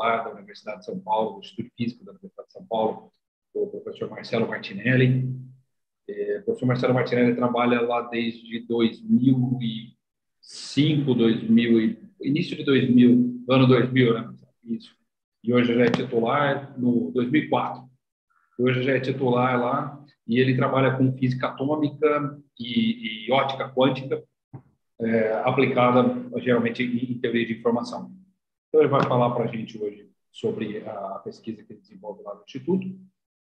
da Universidade de São Paulo, do Instituto Físico da Universidade de São Paulo, o professor Marcelo Martinelli. É, o professor Marcelo Martinelli trabalha lá desde 2005, 2000, início de 2000, ano 2000, né? Isso. E hoje já é titular no 2004. Hoje já é titular lá e ele trabalha com física atômica e, e ótica quântica é, aplicada geralmente em teoria de informação. Então ele vai falar para a gente hoje sobre a pesquisa que ele desenvolve lá no Instituto.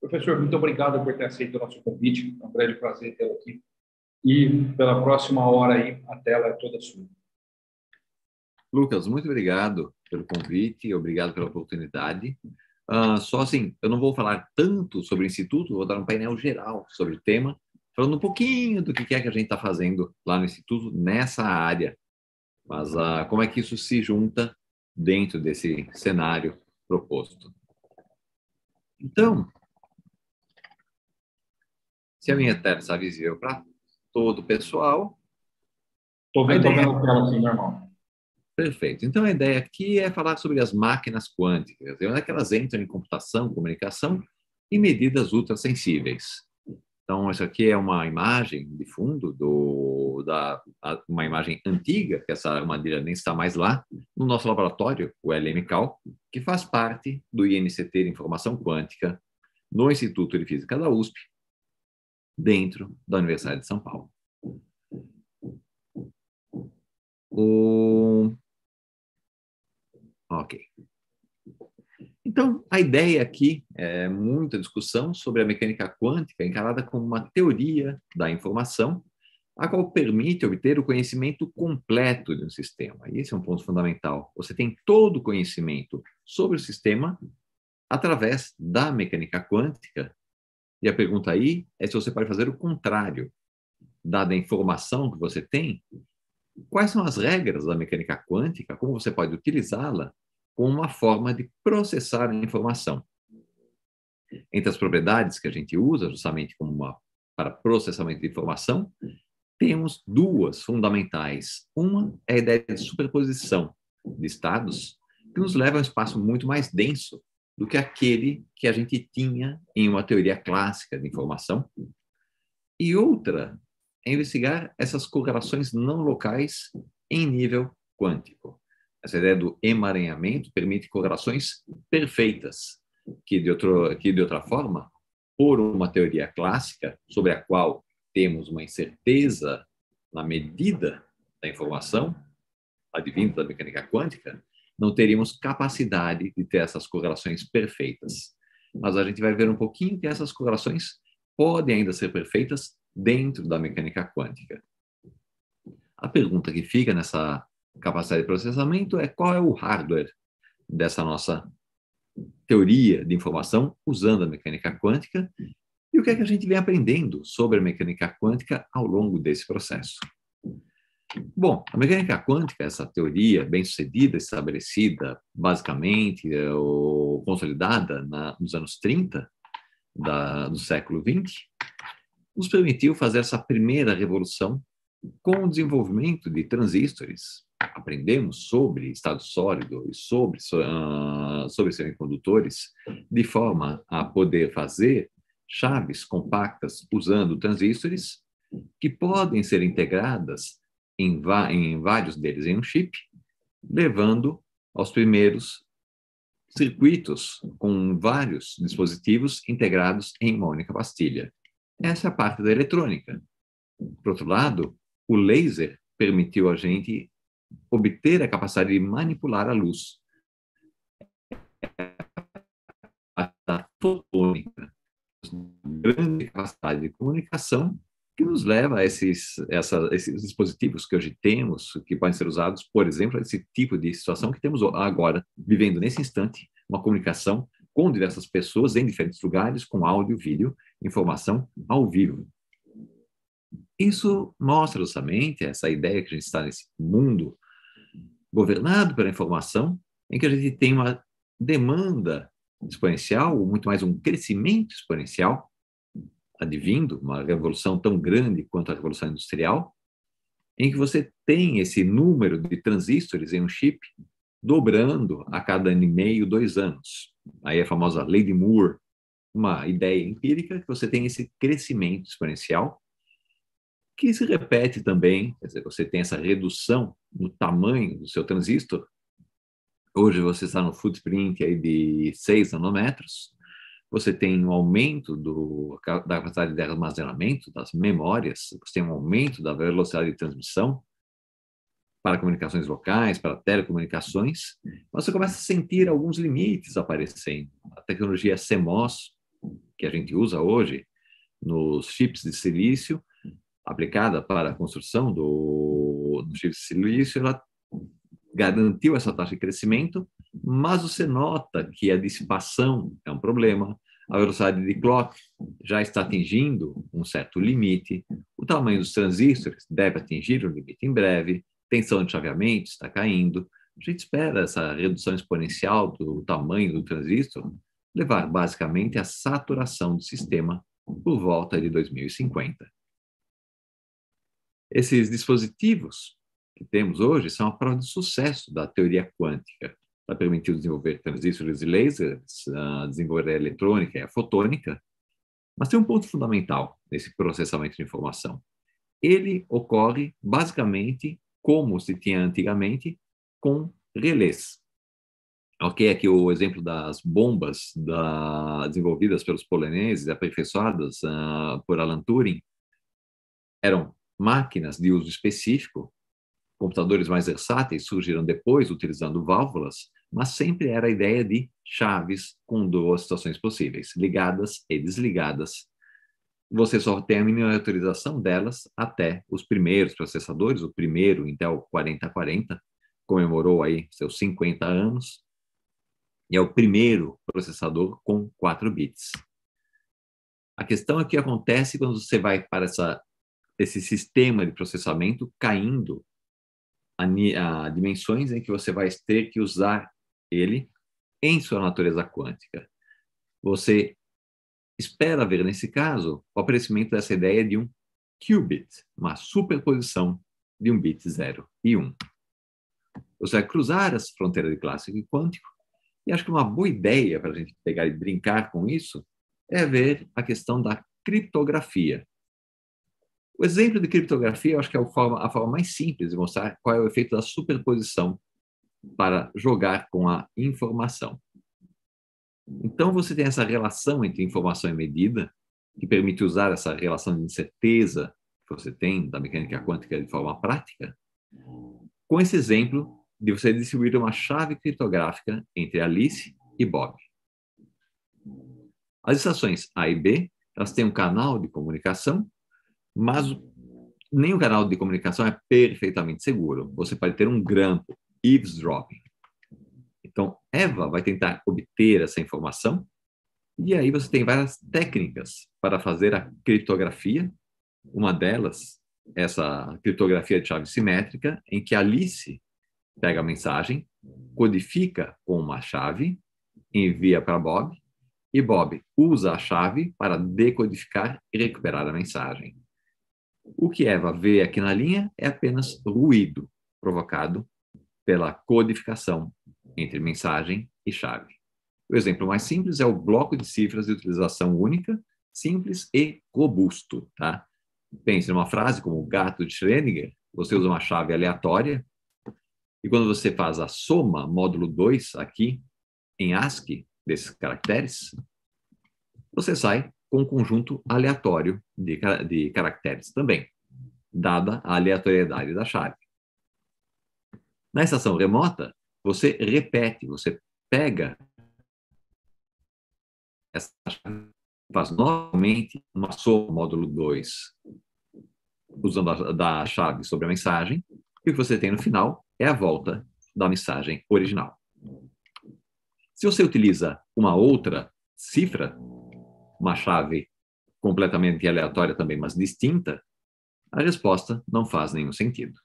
Professor, muito obrigado por ter aceito o nosso convite. É um grande prazer tê-lo aqui. E pela próxima hora aí, a tela é toda sua. Lucas, muito obrigado pelo convite, obrigado pela oportunidade. Uh, só assim, eu não vou falar tanto sobre o Instituto, vou dar um painel geral sobre o tema, falando um pouquinho do que é que a gente está fazendo lá no Instituto nessa área. Mas uh, como é que isso se junta dentro desse cenário proposto? Então, se a minha tela está visível para todo o pessoal. Estou vendo, ideia... vendo a tela assim, normal. Perfeito. Então, a ideia aqui é falar sobre as máquinas quânticas, onde é que elas entram em computação, comunicação e medidas ultrassensíveis. Então, isso aqui é uma imagem de fundo, do, da, uma imagem antiga, que essa armadilha nem está mais lá, no nosso laboratório, o LMCAL, que faz parte do INCT de Informação Quântica, no Instituto de Física da USP, dentro da Universidade de São Paulo. O... Ok. Então, a ideia aqui é muita discussão sobre a mecânica quântica encarada como uma teoria da informação, a qual permite obter o conhecimento completo de um sistema. E esse é um ponto fundamental. Você tem todo o conhecimento sobre o sistema através da mecânica quântica. E a pergunta aí é se você pode fazer o contrário. Dada a informação que você tem, quais são as regras da mecânica quântica, como você pode utilizá-la como uma forma de processar a informação. Entre as propriedades que a gente usa justamente como uma, para processamento de informação, temos duas fundamentais. Uma é a ideia de superposição de estados, que nos leva a um espaço muito mais denso do que aquele que a gente tinha em uma teoria clássica de informação. E outra é investigar essas correlações não locais em nível quântico. Essa ideia do emaranhamento permite correlações perfeitas, que de, outro, que de outra forma, por uma teoria clássica, sobre a qual temos uma incerteza na medida da informação, advinda da mecânica quântica, não teríamos capacidade de ter essas correlações perfeitas. Mas a gente vai ver um pouquinho que essas correlações podem ainda ser perfeitas dentro da mecânica quântica. A pergunta que fica nessa capacidade de processamento é qual é o hardware dessa nossa teoria de informação usando a mecânica quântica e o que é que a gente vem aprendendo sobre a mecânica quântica ao longo desse processo. Bom, a mecânica quântica, essa teoria bem sucedida, estabelecida basicamente ou consolidada na, nos anos 30 da, do século 20, nos permitiu fazer essa primeira revolução com o desenvolvimento de transistores. Aprendemos sobre estado sólido e sobre, uh, sobre semicondutores, de forma a poder fazer chaves compactas usando transistores que podem ser integradas em, em vários deles em um chip, levando aos primeiros circuitos com vários dispositivos integrados em uma única pastilha. Essa é a parte da eletrônica. Por outro lado, o laser permitiu a gente obter a capacidade de manipular a luz. A fotônica, grande capacidade de comunicação que nos leva a esses, essa, esses dispositivos que hoje temos, que podem ser usados, por exemplo, esse tipo de situação que temos agora, vivendo nesse instante, uma comunicação com diversas pessoas em diferentes lugares, com áudio, vídeo, informação ao vivo. Isso mostra justamente essa ideia que a gente está nesse mundo governado pela informação, em que a gente tem uma demanda exponencial, ou muito mais um crescimento exponencial, advindo, uma revolução tão grande quanto a revolução industrial, em que você tem esse número de transistores em um chip dobrando a cada ano e meio, dois anos. Aí a famosa lei de Moore, uma ideia empírica que você tem esse crescimento exponencial que se repete também, quer dizer, você tem essa redução no tamanho do seu transistor. Hoje você está no footprint aí de 6 nanômetros, você tem um aumento do, da capacidade de armazenamento das memórias, você tem um aumento da velocidade de transmissão para comunicações locais, para telecomunicações, mas você começa a sentir alguns limites aparecendo. A tecnologia CMOS, que a gente usa hoje nos chips de silício, aplicada para a construção do, do chip silício, ela garantiu essa taxa de crescimento, mas você nota que a dissipação é um problema, a velocidade de clock já está atingindo um certo limite, o tamanho dos transistores deve atingir o limite em breve, tensão de chaveamento está caindo. A gente espera essa redução exponencial do tamanho do transistor levar basicamente à saturação do sistema por volta de 2050. Esses dispositivos que temos hoje são a prova de sucesso da teoria quântica, para permitir desenvolver transistores e lasers, desenvolver a eletrônica e a fotônica, mas tem um ponto fundamental nesse processamento de informação. Ele ocorre basicamente como se tinha antigamente, com relés. Ok, aqui o exemplo das bombas da, desenvolvidas pelos poloneses, aperfeiçoadas uh, por Alan Turing, eram máquinas de uso específico, computadores mais versáteis surgiram depois utilizando válvulas, mas sempre era a ideia de chaves com duas situações possíveis, ligadas e desligadas. Você só tem a miniaturização delas até os primeiros processadores, o primeiro Intel 4040 comemorou aí seus 50 anos, e é o primeiro processador com 4 bits. A questão é que acontece quando você vai para essa esse sistema de processamento caindo a, a dimensões em que você vai ter que usar ele em sua natureza quântica. Você espera ver, nesse caso, o aparecimento dessa ideia de um qubit, uma superposição de um bit 0 e 1. Um. Você vai cruzar essa fronteira de clássico e quântico, e acho que uma boa ideia para a gente pegar e brincar com isso é ver a questão da criptografia, o exemplo de criptografia, eu acho que é a forma, a forma mais simples de mostrar qual é o efeito da superposição para jogar com a informação. Então, você tem essa relação entre informação e medida, que permite usar essa relação de incerteza que você tem da mecânica quântica de forma prática, com esse exemplo de você distribuir uma chave criptográfica entre Alice e Bob. As estações A e B, elas têm um canal de comunicação mas o canal de comunicação é perfeitamente seguro. Você pode ter um grampo, eavesdropping. Então, Eva vai tentar obter essa informação, e aí você tem várias técnicas para fazer a criptografia. Uma delas, essa criptografia de chave simétrica, em que Alice pega a mensagem, codifica com uma chave, envia para Bob, e Bob usa a chave para decodificar e recuperar a mensagem. O que Eva vê aqui na linha é apenas ruído provocado pela codificação entre mensagem e chave. O exemplo mais simples é o bloco de cifras de utilização única, simples e robusto. Tá? Pense numa frase como gato de Schrödinger, você usa uma chave aleatória, e quando você faz a soma módulo 2 aqui, em ASCII, desses caracteres, você sai com um conjunto aleatório de, de caracteres também, dada a aleatoriedade da chave. Na estação remota, você repete, você pega essa chave, faz novamente uma soma módulo 2, usando a da chave sobre a mensagem, e o que você tem no final é a volta da mensagem original. Se você utiliza uma outra cifra, uma chave completamente aleatória também, mas distinta, a resposta não faz nenhum sentido.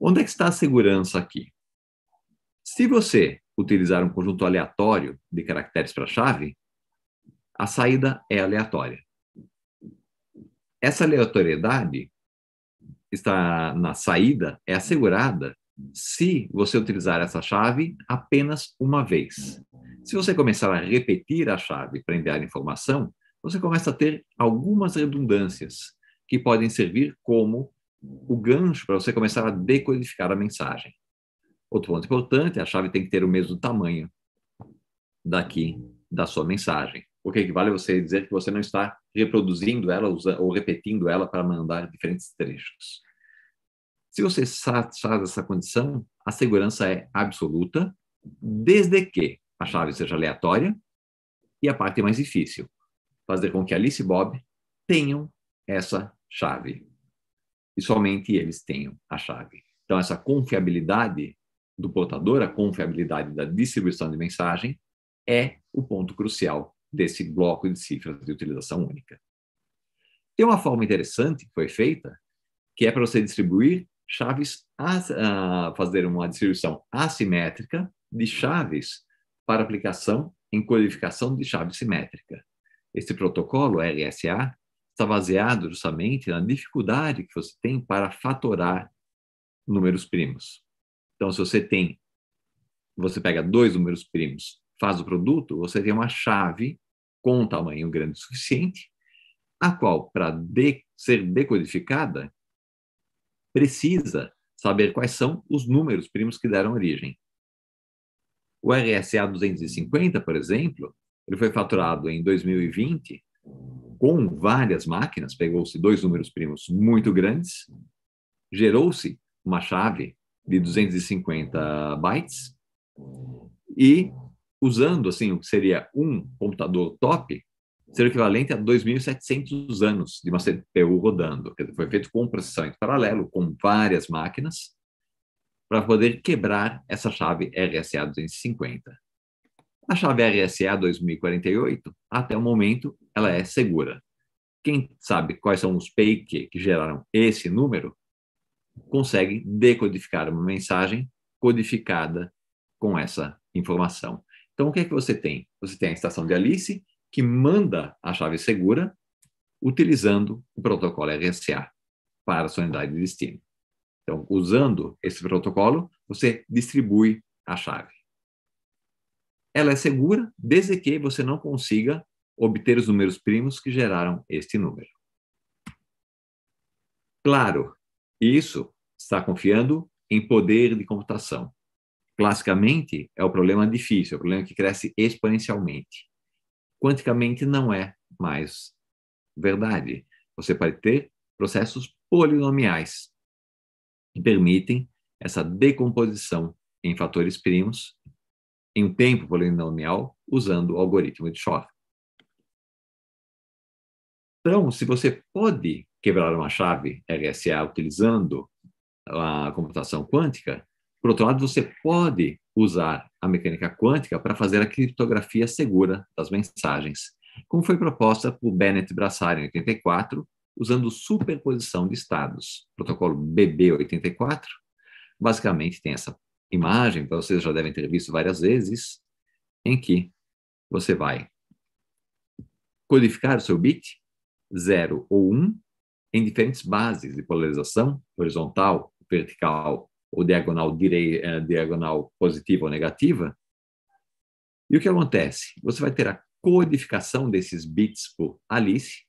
Onde é que está a segurança aqui? Se você utilizar um conjunto aleatório de caracteres para a chave, a saída é aleatória. Essa aleatoriedade está na saída é assegurada se você utilizar essa chave apenas uma vez. Se você começar a repetir a chave para enviar informação, você começa a ter algumas redundâncias que podem servir como o gancho para você começar a decodificar a mensagem. Outro ponto importante, a chave tem que ter o mesmo tamanho daqui da sua mensagem. O que equivale a você dizer que você não está reproduzindo ela ou repetindo ela para mandar diferentes trechos. Se você satisfaz essa condição, a segurança é absoluta, desde que a chave seja aleatória e a parte mais difícil, fazer com que Alice e Bob tenham essa chave. E somente eles tenham a chave. Então, essa confiabilidade do portador, a confiabilidade da distribuição de mensagem, é o ponto crucial desse bloco de cifras de utilização única. Tem uma forma interessante que foi feita, que é para você distribuir chaves, a, fazer uma distribuição assimétrica de chaves para aplicação em codificação de chave simétrica. Esse protocolo, RSA, está baseado justamente na dificuldade que você tem para fatorar números primos. Então, se você tem, você pega dois números primos, faz o produto, você tem uma chave com um tamanho grande o suficiente, a qual, para de, ser decodificada, precisa saber quais são os números primos que deram origem. O RSA 250, por exemplo, ele foi faturado em 2020 com várias máquinas, pegou-se dois números primos muito grandes, gerou-se uma chave de 250 bytes e usando assim o que seria um computador top, seria equivalente a 2.700 anos de uma CPU rodando. Quer dizer, foi feito com processamento paralelo, com várias máquinas, para poder quebrar essa chave RSA 250. A chave RSA 2048, até o momento, ela é segura. Quem sabe quais são os PIQ que geraram esse número, consegue decodificar uma mensagem codificada com essa informação. Então, o que é que você tem? Você tem a estação de Alice, que manda a chave segura utilizando o protocolo RSA para a sua unidade de destino. Então, usando esse protocolo, você distribui a chave. Ela é segura desde que você não consiga obter os números primos que geraram este número. Claro, isso está confiando em poder de computação. Classicamente, é o problema difícil, é o problema que cresce exponencialmente. Quanticamente, não é mais verdade. Você pode ter processos polinomiais que permitem essa decomposição em fatores primos em tempo polinomial usando o algoritmo de Shor. Então, se você pode quebrar uma chave RSA utilizando a computação quântica, por outro lado, você pode usar a mecânica quântica para fazer a criptografia segura das mensagens, como foi proposta por Bennett Brassari em 84, usando superposição de estados. protocolo BB84, basicamente tem essa imagem, que vocês já devem ter visto várias vezes, em que você vai codificar o seu bit 0 ou 1 um, em diferentes bases de polarização, horizontal, vertical ou diagonal, direi, eh, diagonal positiva ou negativa. E o que acontece? Você vai ter a codificação desses bits por Alice,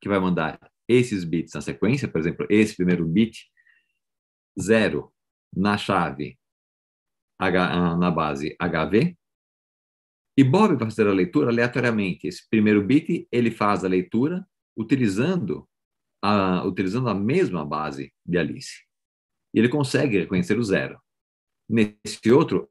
que vai mandar esses bits na sequência, por exemplo, esse primeiro bit, 0 na chave H, na base HV, e Bob vai fazer a leitura aleatoriamente. Esse primeiro bit ele faz a leitura utilizando a, utilizando a mesma base de Alice. E ele consegue reconhecer o zero. Nesse outro,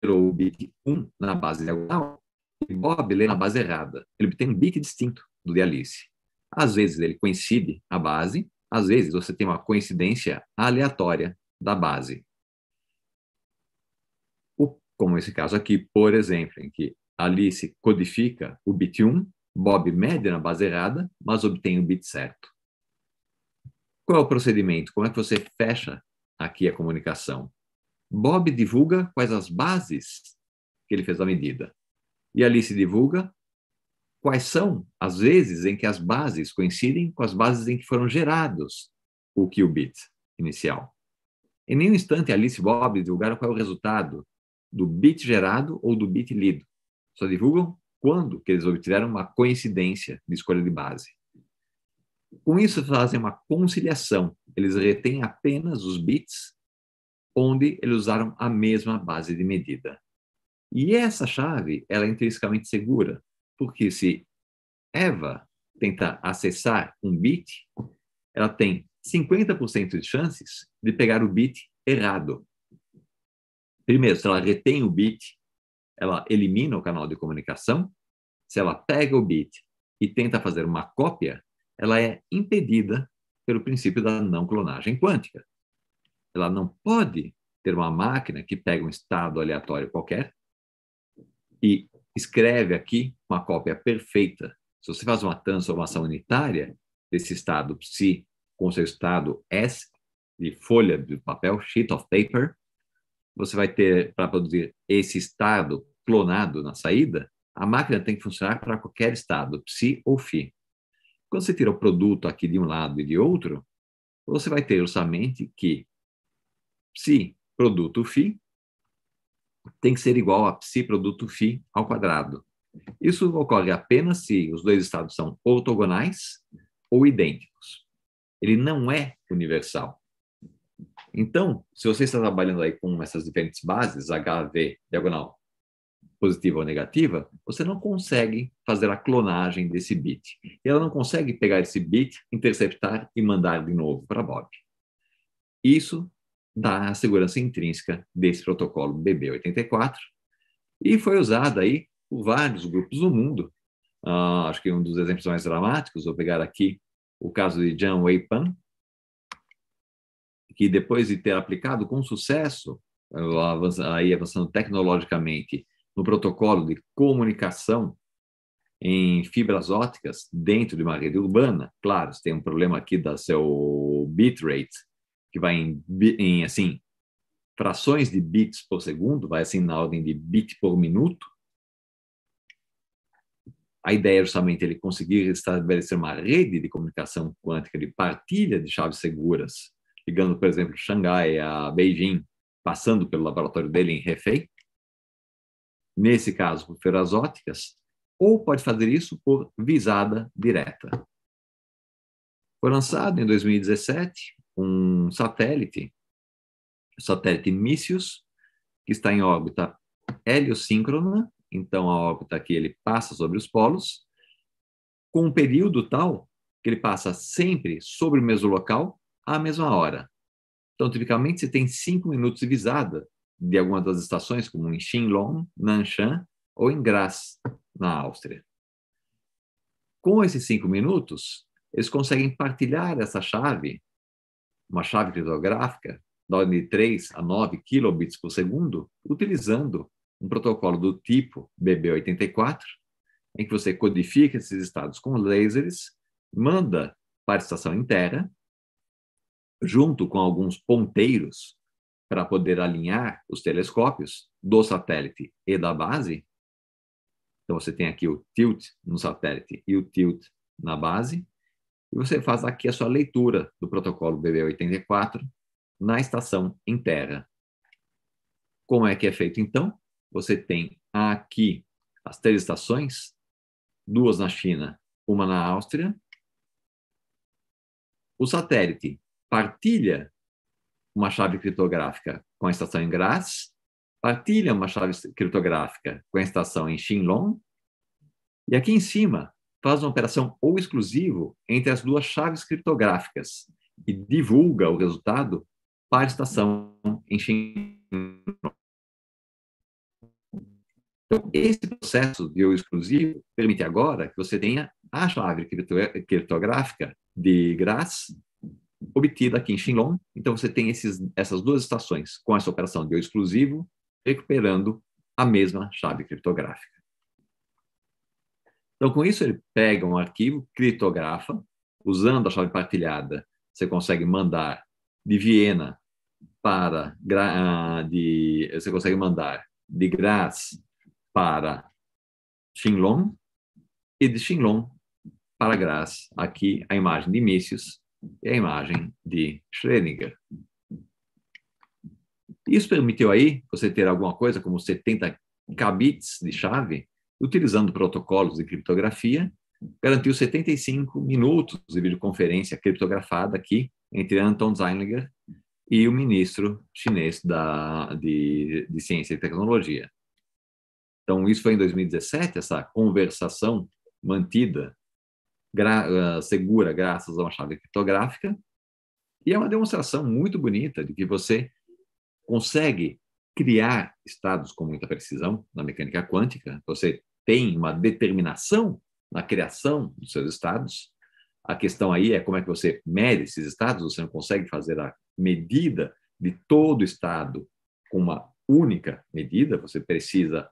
tirou o bit 1 na base diagonal e Bob lê na base errada. Ele tem um bit distinto do de Alice. Às vezes ele coincide a base, às vezes você tem uma coincidência aleatória da base como esse caso aqui, por exemplo, em que Alice codifica o bit 1, Bob mede na base errada, mas obtém o bit certo. Qual é o procedimento? Como é que você fecha aqui a comunicação? Bob divulga quais as bases que ele fez a medida. E Alice divulga quais são as vezes em que as bases coincidem com as bases em que foram gerados o qubit inicial. Em nenhum instante Alice e Bob divulgaram qual é o resultado do bit gerado ou do bit lido. Só divulgam quando que eles obtiveram uma coincidência de escolha de base. Com isso, fazem uma conciliação. Eles retêm apenas os bits onde eles usaram a mesma base de medida. E essa chave, ela é intrinsecamente segura, porque se Eva tenta acessar um bit, ela tem 50% de chances de pegar o bit errado. Primeiro, se ela retém o bit, ela elimina o canal de comunicação. Se ela pega o bit e tenta fazer uma cópia, ela é impedida pelo princípio da não clonagem quântica. Ela não pode ter uma máquina que pega um estado aleatório qualquer e escreve aqui uma cópia perfeita. Se você faz uma transformação unitária desse estado psi com seu estado S de folha de papel, sheet of paper, você vai ter para produzir esse estado clonado na saída, a máquina tem que funcionar para qualquer estado, psi ou phi. Quando você tira o produto aqui de um lado e de outro, você vai ter somente que psi produto φ tem que ser igual a psi produto φ ao quadrado. Isso ocorre apenas se os dois estados são ortogonais ou idênticos. Ele não é universal. Então, se você está trabalhando aí com essas diferentes bases, HV, diagonal, positiva ou negativa, você não consegue fazer a clonagem desse bit. Ela não consegue pegar esse bit, interceptar e mandar de novo para Bob. Isso dá a segurança intrínseca desse protocolo BB84 e foi usado aí por vários grupos do mundo. Uh, acho que um dos exemplos mais dramáticos, vou pegar aqui o caso de Jian Weipan, que depois de ter aplicado com sucesso, aí avançando tecnologicamente no protocolo de comunicação em fibras ópticas dentro de uma rede urbana. Claro, você tem um problema aqui da seu bitrate, que vai em, em assim frações de bits por segundo, vai assim na ordem de bit por minuto. A ideia é justamente ele conseguir estabelecer uma rede de comunicação quântica de partilha de chaves seguras, ligando, por exemplo, Xangai a Beijing, passando pelo laboratório dele em Hefei nesse caso por feiras óticas, ou pode fazer isso por visada direta. Foi lançado em 2017 um satélite, o satélite Missius, que está em órbita heliosíncrona, então a órbita que ele passa sobre os polos, com um período tal que ele passa sempre sobre o mesmo local à mesma hora. Então, tipicamente, você tem cinco minutos de visada de alguma das estações, como em Xinlong, Nanshan ou em Graz, na Áustria. Com esses cinco minutos, eles conseguem partilhar essa chave, uma chave criptográfica, da ordem de 3 a 9 kilobits por segundo, utilizando um protocolo do tipo BB84, em que você codifica esses estados com lasers, manda para a estação inteira, junto com alguns ponteiros para poder alinhar os telescópios do satélite e da base. Então, você tem aqui o tilt no satélite e o tilt na base. E você faz aqui a sua leitura do protocolo BB84 na estação em terra. Como é que é feito, então? Você tem aqui as três estações, duas na China, uma na Áustria. O satélite partilha uma chave criptográfica com a estação em Graz, partilha uma chave criptográfica com a estação em Xinlong, e aqui em cima faz uma operação ou exclusivo entre as duas chaves criptográficas e divulga o resultado para a estação em Xinlong. Então, esse processo de ou exclusivo permite agora que você tenha a chave criptográfica de Graz obtida aqui em Xinlong. Então, você tem esses, essas duas estações com essa operação de exclusivo, recuperando a mesma chave criptográfica. Então, com isso, ele pega um arquivo, criptografa, usando a chave partilhada, você consegue mandar de Viena para ah, de você consegue mandar de Graz para Xinlong e de Xinlong para Graz. Aqui a imagem de Mícios e a imagem de Schrödinger. Isso permitiu aí você ter alguma coisa como 70 kbits de chave, utilizando protocolos de criptografia, garantiu 75 minutos de videoconferência criptografada aqui entre Anton Zeilinger e o ministro chinês da, de, de Ciência e Tecnologia. Então, isso foi em 2017, essa conversação mantida gra, uh, segura graças a uma chave criptográfica. E é uma demonstração muito bonita de que você consegue criar estados com muita precisão na mecânica quântica. Você tem uma determinação na criação dos seus estados. A questão aí é como é que você mede esses estados. Você não consegue fazer a medida de todo estado com uma única medida. Você precisa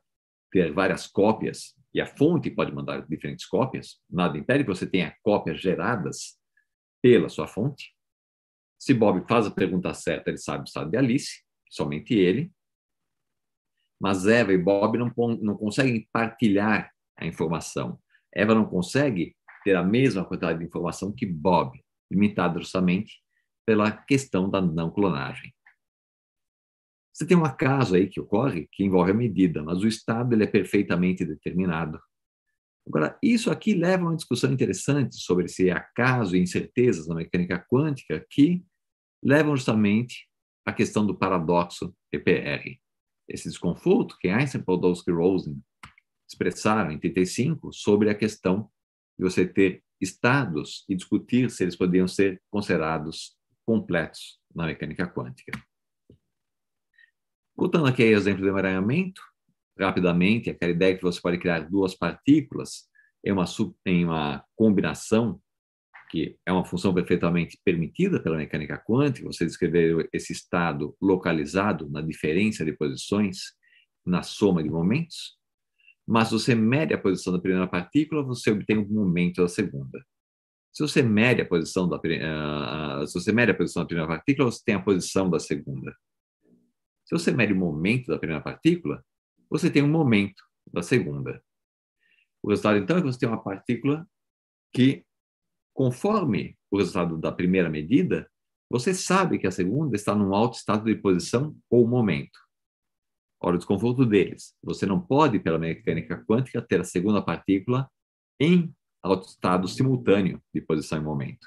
ter várias cópias e a fonte pode mandar diferentes cópias, nada impede que você tenha cópias geradas pela sua fonte. Se Bob faz a pergunta certa, ele sabe o estado de Alice, somente ele. Mas Eva e Bob não, não conseguem partilhar a informação. Eva não consegue ter a mesma quantidade de informação que Bob, limitada justamente pela questão da não clonagem. Você tem um acaso aí que ocorre que envolve a medida, mas o estado ele é perfeitamente determinado. Agora, isso aqui leva a uma discussão interessante sobre esse acaso e incertezas na mecânica quântica que levam justamente à questão do paradoxo EPR. Esse desconforto que Einstein, Podolsky e Rosen expressaram em 35 sobre a questão de você ter estados e discutir se eles poderiam ser considerados completos na mecânica quântica. Voltando aqui ao exemplo de emaranhamento, rapidamente, aquela ideia que você pode criar duas partículas em uma, em uma combinação que é uma função perfeitamente permitida pela mecânica quântica, você descrever esse estado localizado na diferença de posições, na soma de momentos, mas você mede a posição da primeira partícula, você obtém o momento da segunda. Se você mede a posição da, uh, se você mede a posição da primeira partícula, você tem a posição da segunda. Se você mede o momento da primeira partícula, você tem um momento da segunda. O resultado, então, é que você tem uma partícula que, conforme o resultado da primeira medida, você sabe que a segunda está num alto estado de posição ou momento. Ora, o desconforto deles. Você não pode, pela mecânica quântica, ter a segunda partícula em alto estado simultâneo de posição e momento.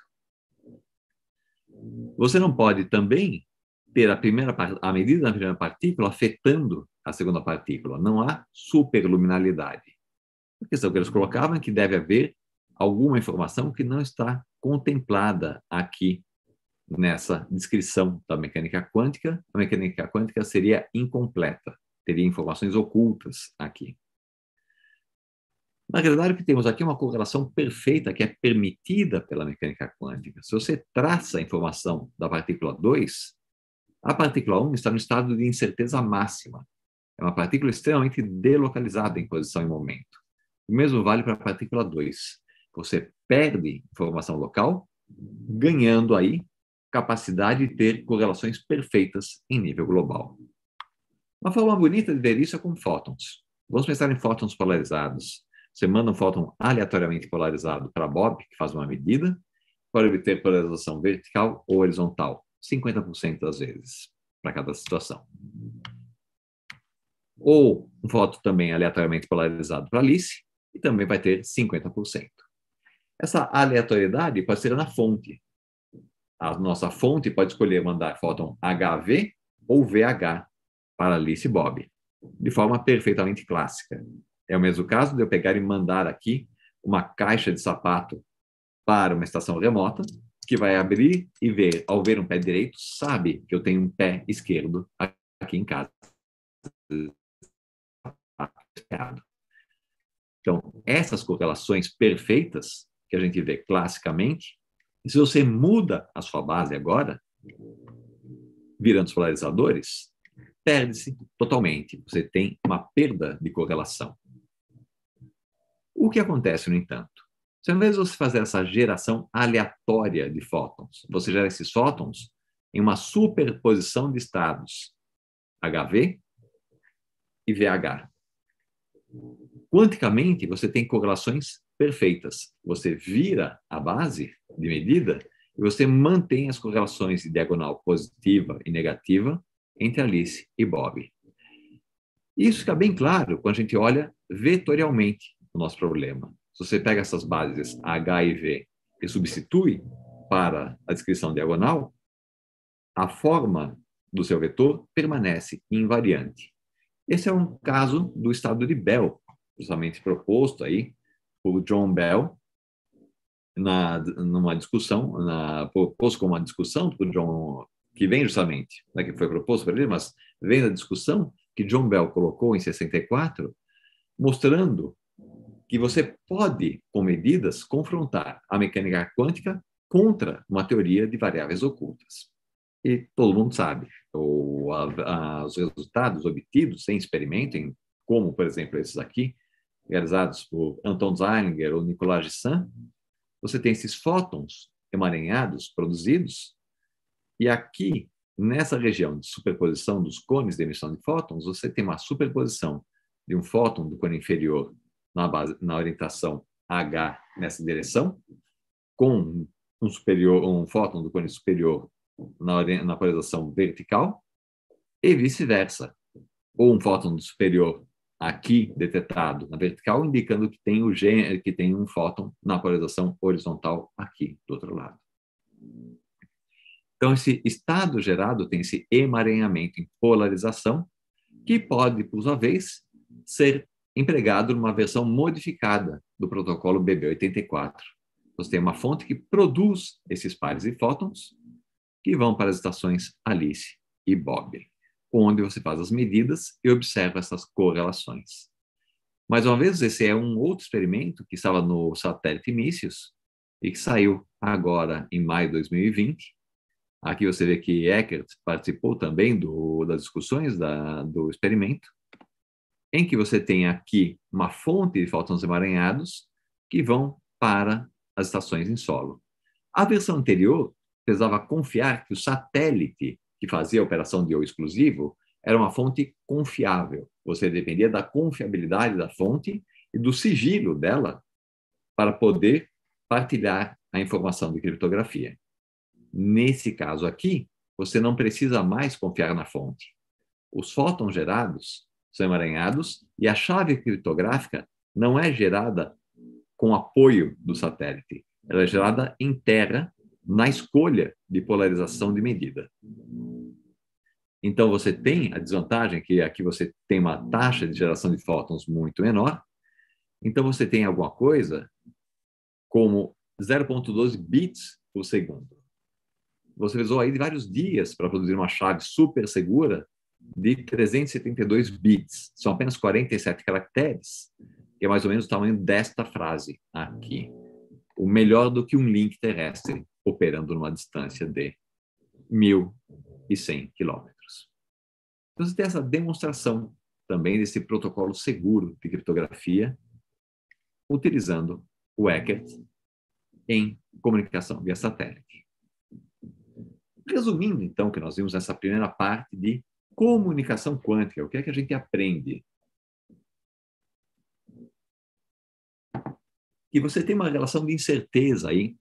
Você não pode também ter a primeira a medida da primeira partícula afetando a segunda partícula. Não há superluminalidade. A questão que eles colocavam é que deve haver alguma informação que não está contemplada aqui nessa descrição da mecânica quântica. A mecânica quântica seria incompleta, teria informações ocultas aqui. Na realidade, o que temos aqui é uma correlação perfeita que é permitida pela mecânica quântica. Se você traça a informação da partícula 2, a partícula 1 está no estado de incerteza máxima. É uma partícula extremamente delocalizada em posição e momento. O mesmo vale para a partícula 2. Você perde informação local, ganhando aí capacidade de ter correlações perfeitas em nível global. Uma forma bonita de ver isso é com fótons. Vamos pensar em fótons polarizados. Você manda um fóton aleatoriamente polarizado para Bob, que faz uma medida, para obter polarização vertical ou horizontal. 50% das vezes para cada situação. Ou um voto também aleatoriamente polarizado para Alice, e também vai ter 50%. Essa aleatoriedade pode ser na fonte. A nossa fonte pode escolher mandar fóton HV ou VH para Alice e Bob, de forma perfeitamente clássica. É o mesmo caso de eu pegar e mandar aqui uma caixa de sapato para uma estação remota, que vai abrir e ver, ao ver um pé direito, sabe que eu tenho um pé esquerdo aqui em casa. Então, essas correlações perfeitas que a gente vê classicamente, se você muda a sua base agora, virando os polarizadores, perde-se totalmente. Você tem uma perda de correlação. O que acontece, no entanto? Se ao invés de você fazer essa geração aleatória de fótons, você gera esses fótons em uma superposição de estados HV e VH. Quanticamente, você tem correlações perfeitas. Você vira a base de medida e você mantém as correlações de diagonal positiva e negativa entre Alice e Bob. Isso fica bem claro quando a gente olha vetorialmente o nosso problema. Se você pega essas bases H e V e substitui para a descrição diagonal, a forma do seu vetor permanece invariante. Esse é um caso do estado de Bell, justamente proposto aí por John Bell, na, numa discussão, na, proposto como uma discussão por John, que vem justamente, né, que foi proposto por ele, mas vem da discussão que John Bell colocou em 64, mostrando que você pode, com medidas, confrontar a mecânica quântica contra uma teoria de variáveis ocultas. E todo mundo sabe, ou a, a, os resultados obtidos em experimento, em, como, por exemplo, esses aqui, realizados por Anton Zeilinger ou Nicolas Gissin, você tem esses fótons emaranhados produzidos, e aqui, nessa região de superposição dos cones de emissão de fótons, você tem uma superposição de um fóton do cone inferior na, base, na orientação H nessa direção, com um superior, um fóton do cone superior na, na polarização vertical, e vice-versa. Ou um fóton do superior aqui detetado na vertical, indicando que tem, o que tem um fóton na polarização horizontal aqui do outro lado. Então, esse estado gerado tem esse emaranhamento em polarização, que pode, por sua vez, ser empregado numa versão modificada do protocolo BB84. Você tem uma fonte que produz esses pares de fótons que vão para as estações Alice e Bob onde você faz as medidas e observa essas correlações. Mais uma vez, esse é um outro experimento que estava no satélite Mícios e que saiu agora em maio de 2020. Aqui você vê que Eckert participou também do, das discussões da, do experimento, em que você tem aqui uma fonte de fótons emaranhados que vão para as estações em solo. A versão anterior precisava confiar que o satélite que fazia a operação de O exclusivo, era uma fonte confiável. Você dependia da confiabilidade da fonte e do sigilo dela para poder partilhar a informação de criptografia. Nesse caso aqui, você não precisa mais confiar na fonte. Os fótons gerados são emaranhados e a chave criptográfica não é gerada com apoio do satélite. Ela é gerada em terra na escolha de polarização de medida. Então, você tem a desvantagem que aqui você tem uma taxa de geração de fótons muito menor. Então, você tem alguma coisa como 0,12 bits por segundo. Você usou aí vários dias para produzir uma chave super segura de 372 bits. São apenas 47 caracteres, que é mais ou menos o tamanho desta frase aqui. O melhor do que um link terrestre operando numa distância de 1.100 quilômetros. Então, você tem essa demonstração também desse protocolo seguro de criptografia, utilizando o Eckert em comunicação via satélite. Resumindo, então, o que nós vimos nessa primeira parte de comunicação quântica, o que é que a gente aprende? Que você tem uma relação de incerteza aí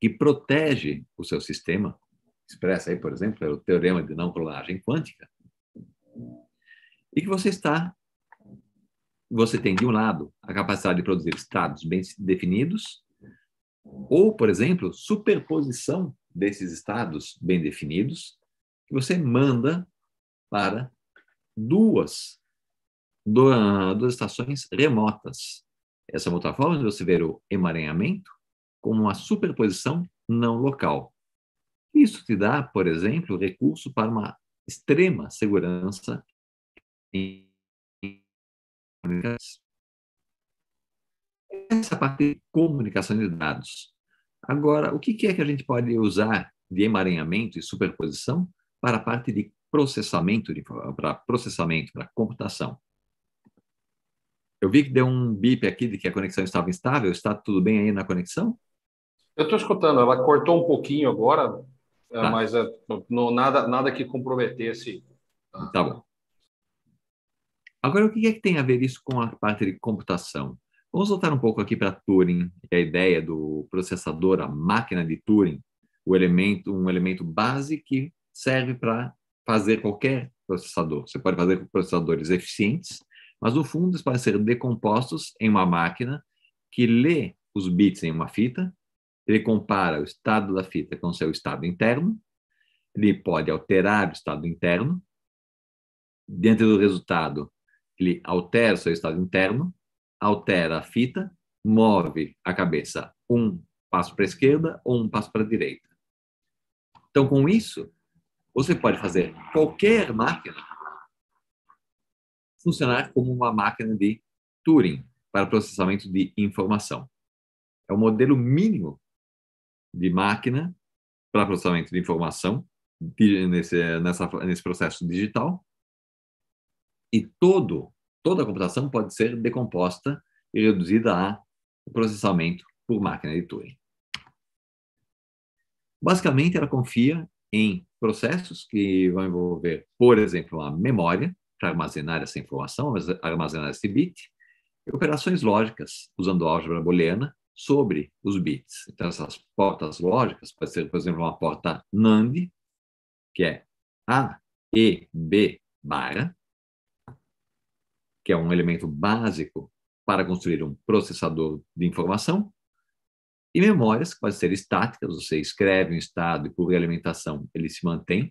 que protege o seu sistema, expressa aí, por exemplo, pelo teorema de não clonagem quântica, e que você está, você tem de um lado a capacidade de produzir estados bem definidos, ou, por exemplo, superposição desses estados bem definidos, que você manda para duas, duas estações remotas. Essa é uma outra forma de você ver o emaranhamento como uma superposição não local. Isso te dá, por exemplo, recurso para uma extrema segurança em essa parte de comunicação de dados. Agora, o que é que a gente pode usar de emaranhamento e superposição para a parte de processamento, para processamento, para computação? Eu vi que deu um bip aqui de que a conexão estava instável. Está tudo bem aí na conexão? Eu estou escutando, ela cortou um pouquinho agora, é, tá. mas é, não, nada, nada que comprometesse. Tá bom. Agora, o que é que tem a ver isso com a parte de computação? Vamos voltar um pouco aqui para Turing, a ideia do processador, a máquina de Turing, o elemento, um elemento base que serve para fazer qualquer processador. Você pode fazer com processadores eficientes, mas no fundo eles podem ser decompostos em uma máquina que lê os bits em uma fita, ele compara o estado da fita com o seu estado interno, ele pode alterar o estado interno, dentro do resultado, ele altera o seu estado interno, altera a fita, move a cabeça um passo para a esquerda ou um passo para a direita. Então, com isso, você pode fazer qualquer máquina funcionar como uma máquina de Turing para processamento de informação. É o modelo mínimo de máquina para processamento de informação nesse, nessa, nesse processo digital. E todo, toda a computação pode ser decomposta e reduzida a processamento por máquina de Turing. Basicamente, ela confia em processos que vão envolver, por exemplo, a memória, para armazenar essa informação, armazenar esse bit, e operações lógicas, usando álgebra booleana, sobre os bits. Então, essas portas lógicas pode ser, por exemplo, uma porta NAND, que é A, E, B, barra, que é um elemento básico para construir um processador de informação, e memórias, que podem ser estáticas, você escreve um estado e por alimentação ele se mantém,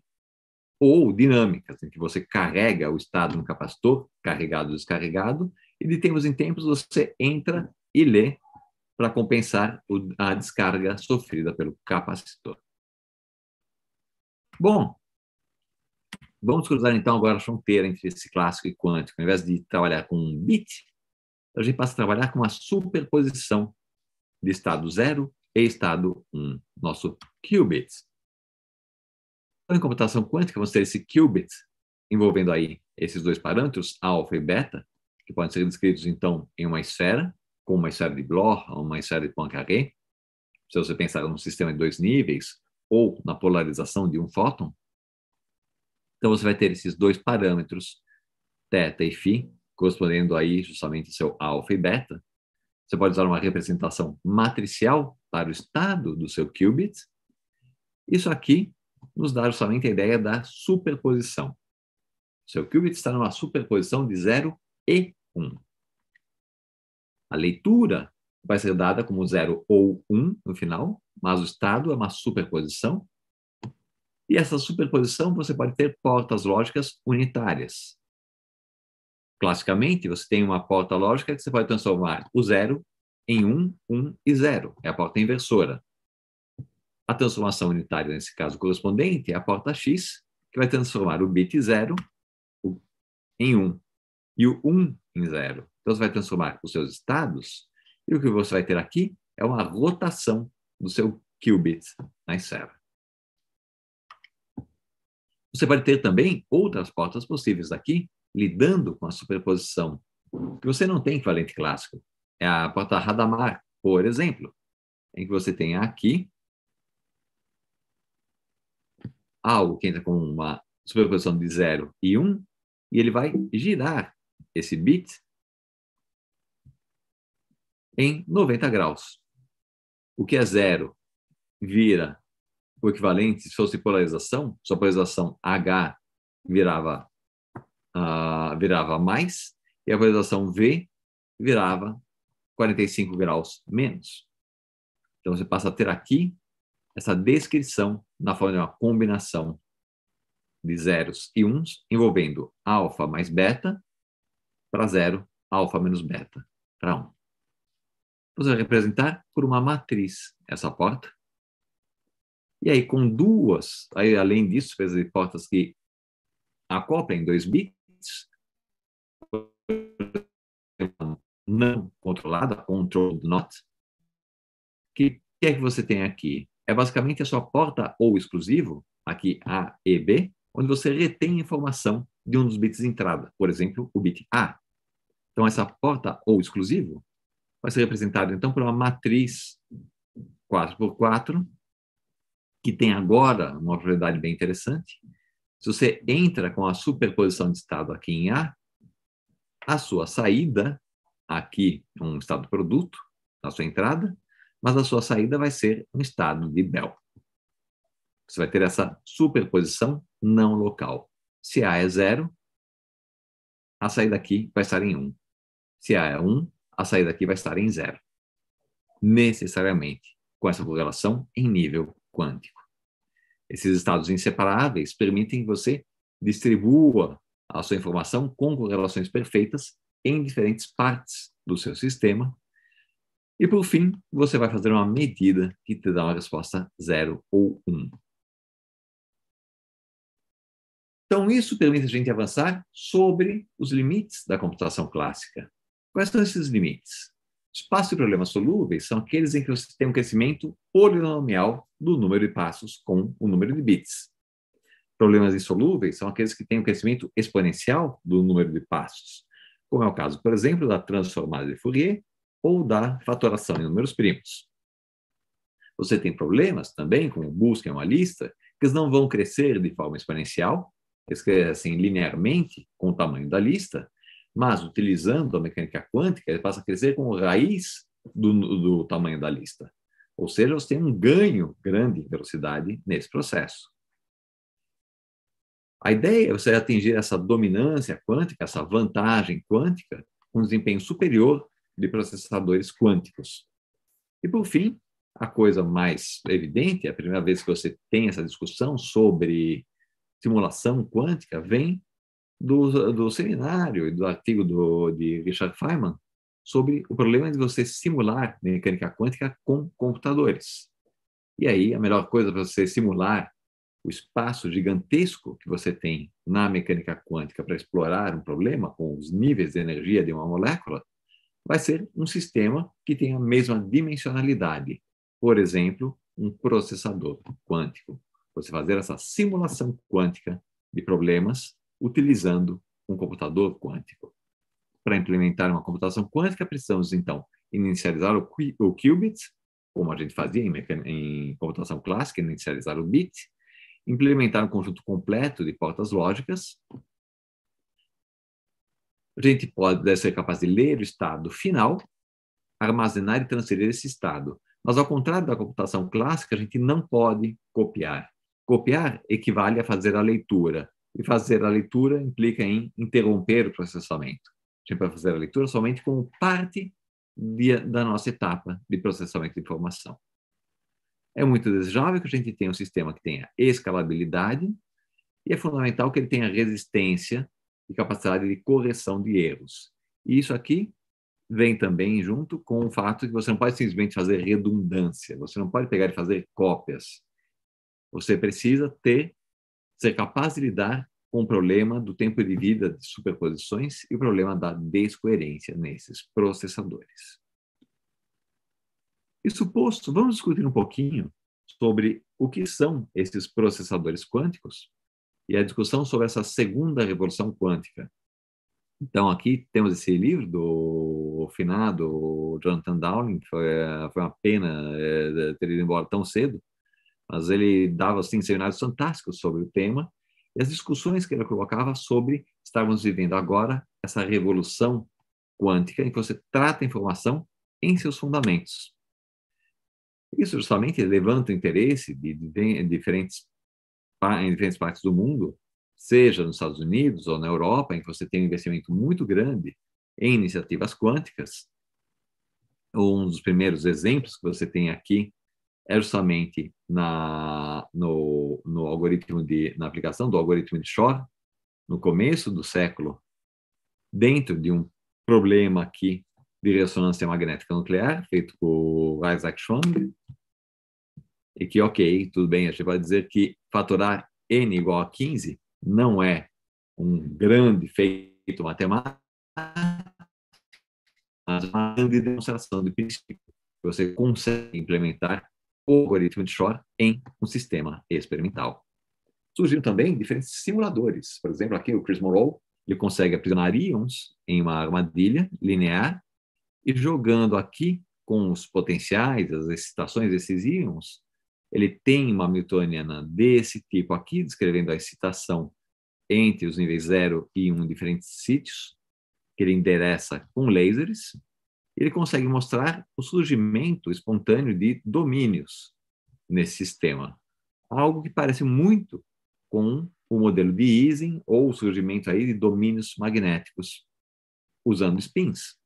ou dinâmicas, em que você carrega o estado no capacitor, carregado ou descarregado, e de tempos em tempos você entra e lê para compensar a descarga sofrida pelo capacitor. Bom, vamos cruzar então agora a fronteira entre esse clássico e quântico. Ao invés de trabalhar com um bit, a gente passa a trabalhar com uma superposição de estado 0 e estado 1, um, nosso qubit. Então, em computação quântica, vamos ter esse qubit envolvendo aí esses dois parâmetros, alfa e beta, que podem ser descritos então em uma esfera, como uma esfera de Bloch ou uma esfera de Poincaré. Se você pensar num sistema de dois níveis ou na polarização de um fóton, então você vai ter esses dois parâmetros, θ e φ, correspondendo aí justamente ao seu alfa e beta. Você pode usar uma representação matricial para o estado do seu qubit. Isso aqui nos dá justamente a ideia da superposição. Seu qubit está numa superposição de 0 e 1. Um. A leitura vai ser dada como 0 ou 1 um no final, mas o estado é uma superposição. E essa superposição você pode ter portas lógicas unitárias. Classicamente, você tem uma porta lógica que você pode transformar o zero em 1, um, 1 um e 0. É a porta inversora. A transformação unitária, nesse caso correspondente, é a porta X, que vai transformar o bit 0 em 1 um, e o 1 em 0. Então, você vai transformar os seus estados, e o que você vai ter aqui é uma rotação do seu qubit na esfera. Você pode ter também outras portas possíveis aqui, lidando com a superposição, que você não tem equivalente clássico. É a porta Hadamard, por exemplo, em que você tem aqui algo que entra com uma superposição de 0 e 1, um, e ele vai girar esse bit em 90 graus. O que é zero vira o equivalente, se fosse polarização, sua polarização H virava, uh, virava mais, e a polarização V virava 45 graus menos. Então, você passa a ter aqui essa descrição na forma de uma combinação de zeros e uns, envolvendo alfa mais beta para zero, alfa menos beta para 1. Um. Você vai representar por uma matriz essa porta. E aí, com duas, aí, além disso, fez portas que acoplem dois bits, não controlada, control not, que que é que você tem aqui? É basicamente a sua porta ou exclusivo, aqui A e B, onde você retém informação de um dos bits de entrada, por exemplo, o bit A. Então, essa porta ou exclusivo vai ser representado, então, por uma matriz 4x4, que tem agora uma propriedade bem interessante. Se você entra com a superposição de estado aqui em A, a sua saída, aqui um estado produto, na sua entrada, mas a sua saída vai ser um estado de Bell. Você vai ter essa superposição não local. Se A é zero, a saída aqui vai estar em 1. Um. Se A é 1, um, a saída aqui vai estar em zero. Necessariamente com essa correlação em nível quântico. Esses estados inseparáveis permitem que você distribua a sua informação com correlações perfeitas em diferentes partes do seu sistema. E, por fim, você vai fazer uma medida que te dá uma resposta 0 ou 1. Um. Então, isso permite a gente avançar sobre os limites da computação clássica. Quais são esses limites? Espaço de problemas solúveis são aqueles em que você tem um crescimento polinomial do número de passos com o número de bits. Problemas insolúveis são aqueles que têm um crescimento exponencial do número de passos, como é o caso, por exemplo, da transformada de Fourier ou da fatoração em números primos. Você tem problemas também, como busca em uma lista, que não vão crescer de forma exponencial, eles crescem linearmente com o tamanho da lista, mas utilizando a mecânica quântica, ele passa a crescer com raiz do, do tamanho da lista. Ou seja, você tem um ganho grande em velocidade nesse processo. A ideia é você atingir essa dominância quântica, essa vantagem quântica, com um desempenho superior de processadores quânticos. E, por fim, a coisa mais evidente, a primeira vez que você tem essa discussão sobre simulação quântica, vem do, do seminário e do artigo do, de Richard Feynman sobre o problema de você simular mecânica quântica com computadores. E aí, a melhor coisa para você simular o espaço gigantesco que você tem na mecânica quântica para explorar um problema com os níveis de energia de uma molécula, vai ser um sistema que tem a mesma dimensionalidade. Por exemplo, um processador quântico. Você fazer essa simulação quântica de problemas utilizando um computador quântico. Para implementar uma computação quântica, precisamos, então, inicializar o, o qubit, como a gente fazia em, em computação clássica, inicializar o bit, implementar um conjunto completo de portas lógicas. A gente pode ser capaz de ler o estado final, armazenar e transferir esse estado. Mas, ao contrário da computação clássica, a gente não pode copiar. Copiar equivale a fazer a leitura. E fazer a leitura implica em interromper o processamento. A gente vai fazer a leitura somente como parte de, da nossa etapa de processamento de informação. É muito desejável que a gente tenha um sistema que tenha escalabilidade e é fundamental que ele tenha resistência e capacidade de correção de erros. E isso aqui vem também junto com o fato que você não pode simplesmente fazer redundância, você não pode pegar e fazer cópias. Você precisa ter ser capaz de lidar com o problema do tempo de vida de superposições e o problema da descoerência nesses processadores. Isso posto, vamos discutir um pouquinho sobre o que são esses processadores quânticos e a discussão sobre essa segunda revolução quântica. Então, aqui temos esse livro do finado Jonathan Dowling, foi, foi uma pena é, ter ido embora tão cedo, mas ele dava assim, seminários fantásticos sobre o tema e as discussões que ele colocava sobre estávamos vivendo agora essa revolução quântica em que você trata a informação em seus fundamentos. Isso justamente levanta o interesse de diferentes, em diferentes partes do mundo, seja nos Estados Unidos ou na Europa, em que você tem um investimento muito grande em iniciativas quânticas. Um dos primeiros exemplos que você tem aqui é justamente na, no, no algoritmo de, na aplicação do algoritmo de Shor, no começo do século, dentro de um problema aqui de ressonância magnética nuclear, feito por Isaac Schwang, e que, ok, tudo bem, a gente vai dizer que fatorar n igual a 15 não é um grande feito matemático, mas uma grande demonstração de princípio. Você consegue implementar o algoritmo de Shor em um sistema experimental. Surgiram também diferentes simuladores. Por exemplo, aqui o Chris Morrow, ele consegue aprisionar íons em uma armadilha linear e jogando aqui com os potenciais, as excitações desses íons, ele tem uma Hamiltoniana desse tipo aqui, descrevendo a excitação entre os níveis 0 e 1 um, em diferentes sítios, que ele endereça com lasers, ele consegue mostrar o surgimento espontâneo de domínios nesse sistema. algo que parece muito com o modelo de Ising ou o surgimento aí de domínios magnéticos usando spins.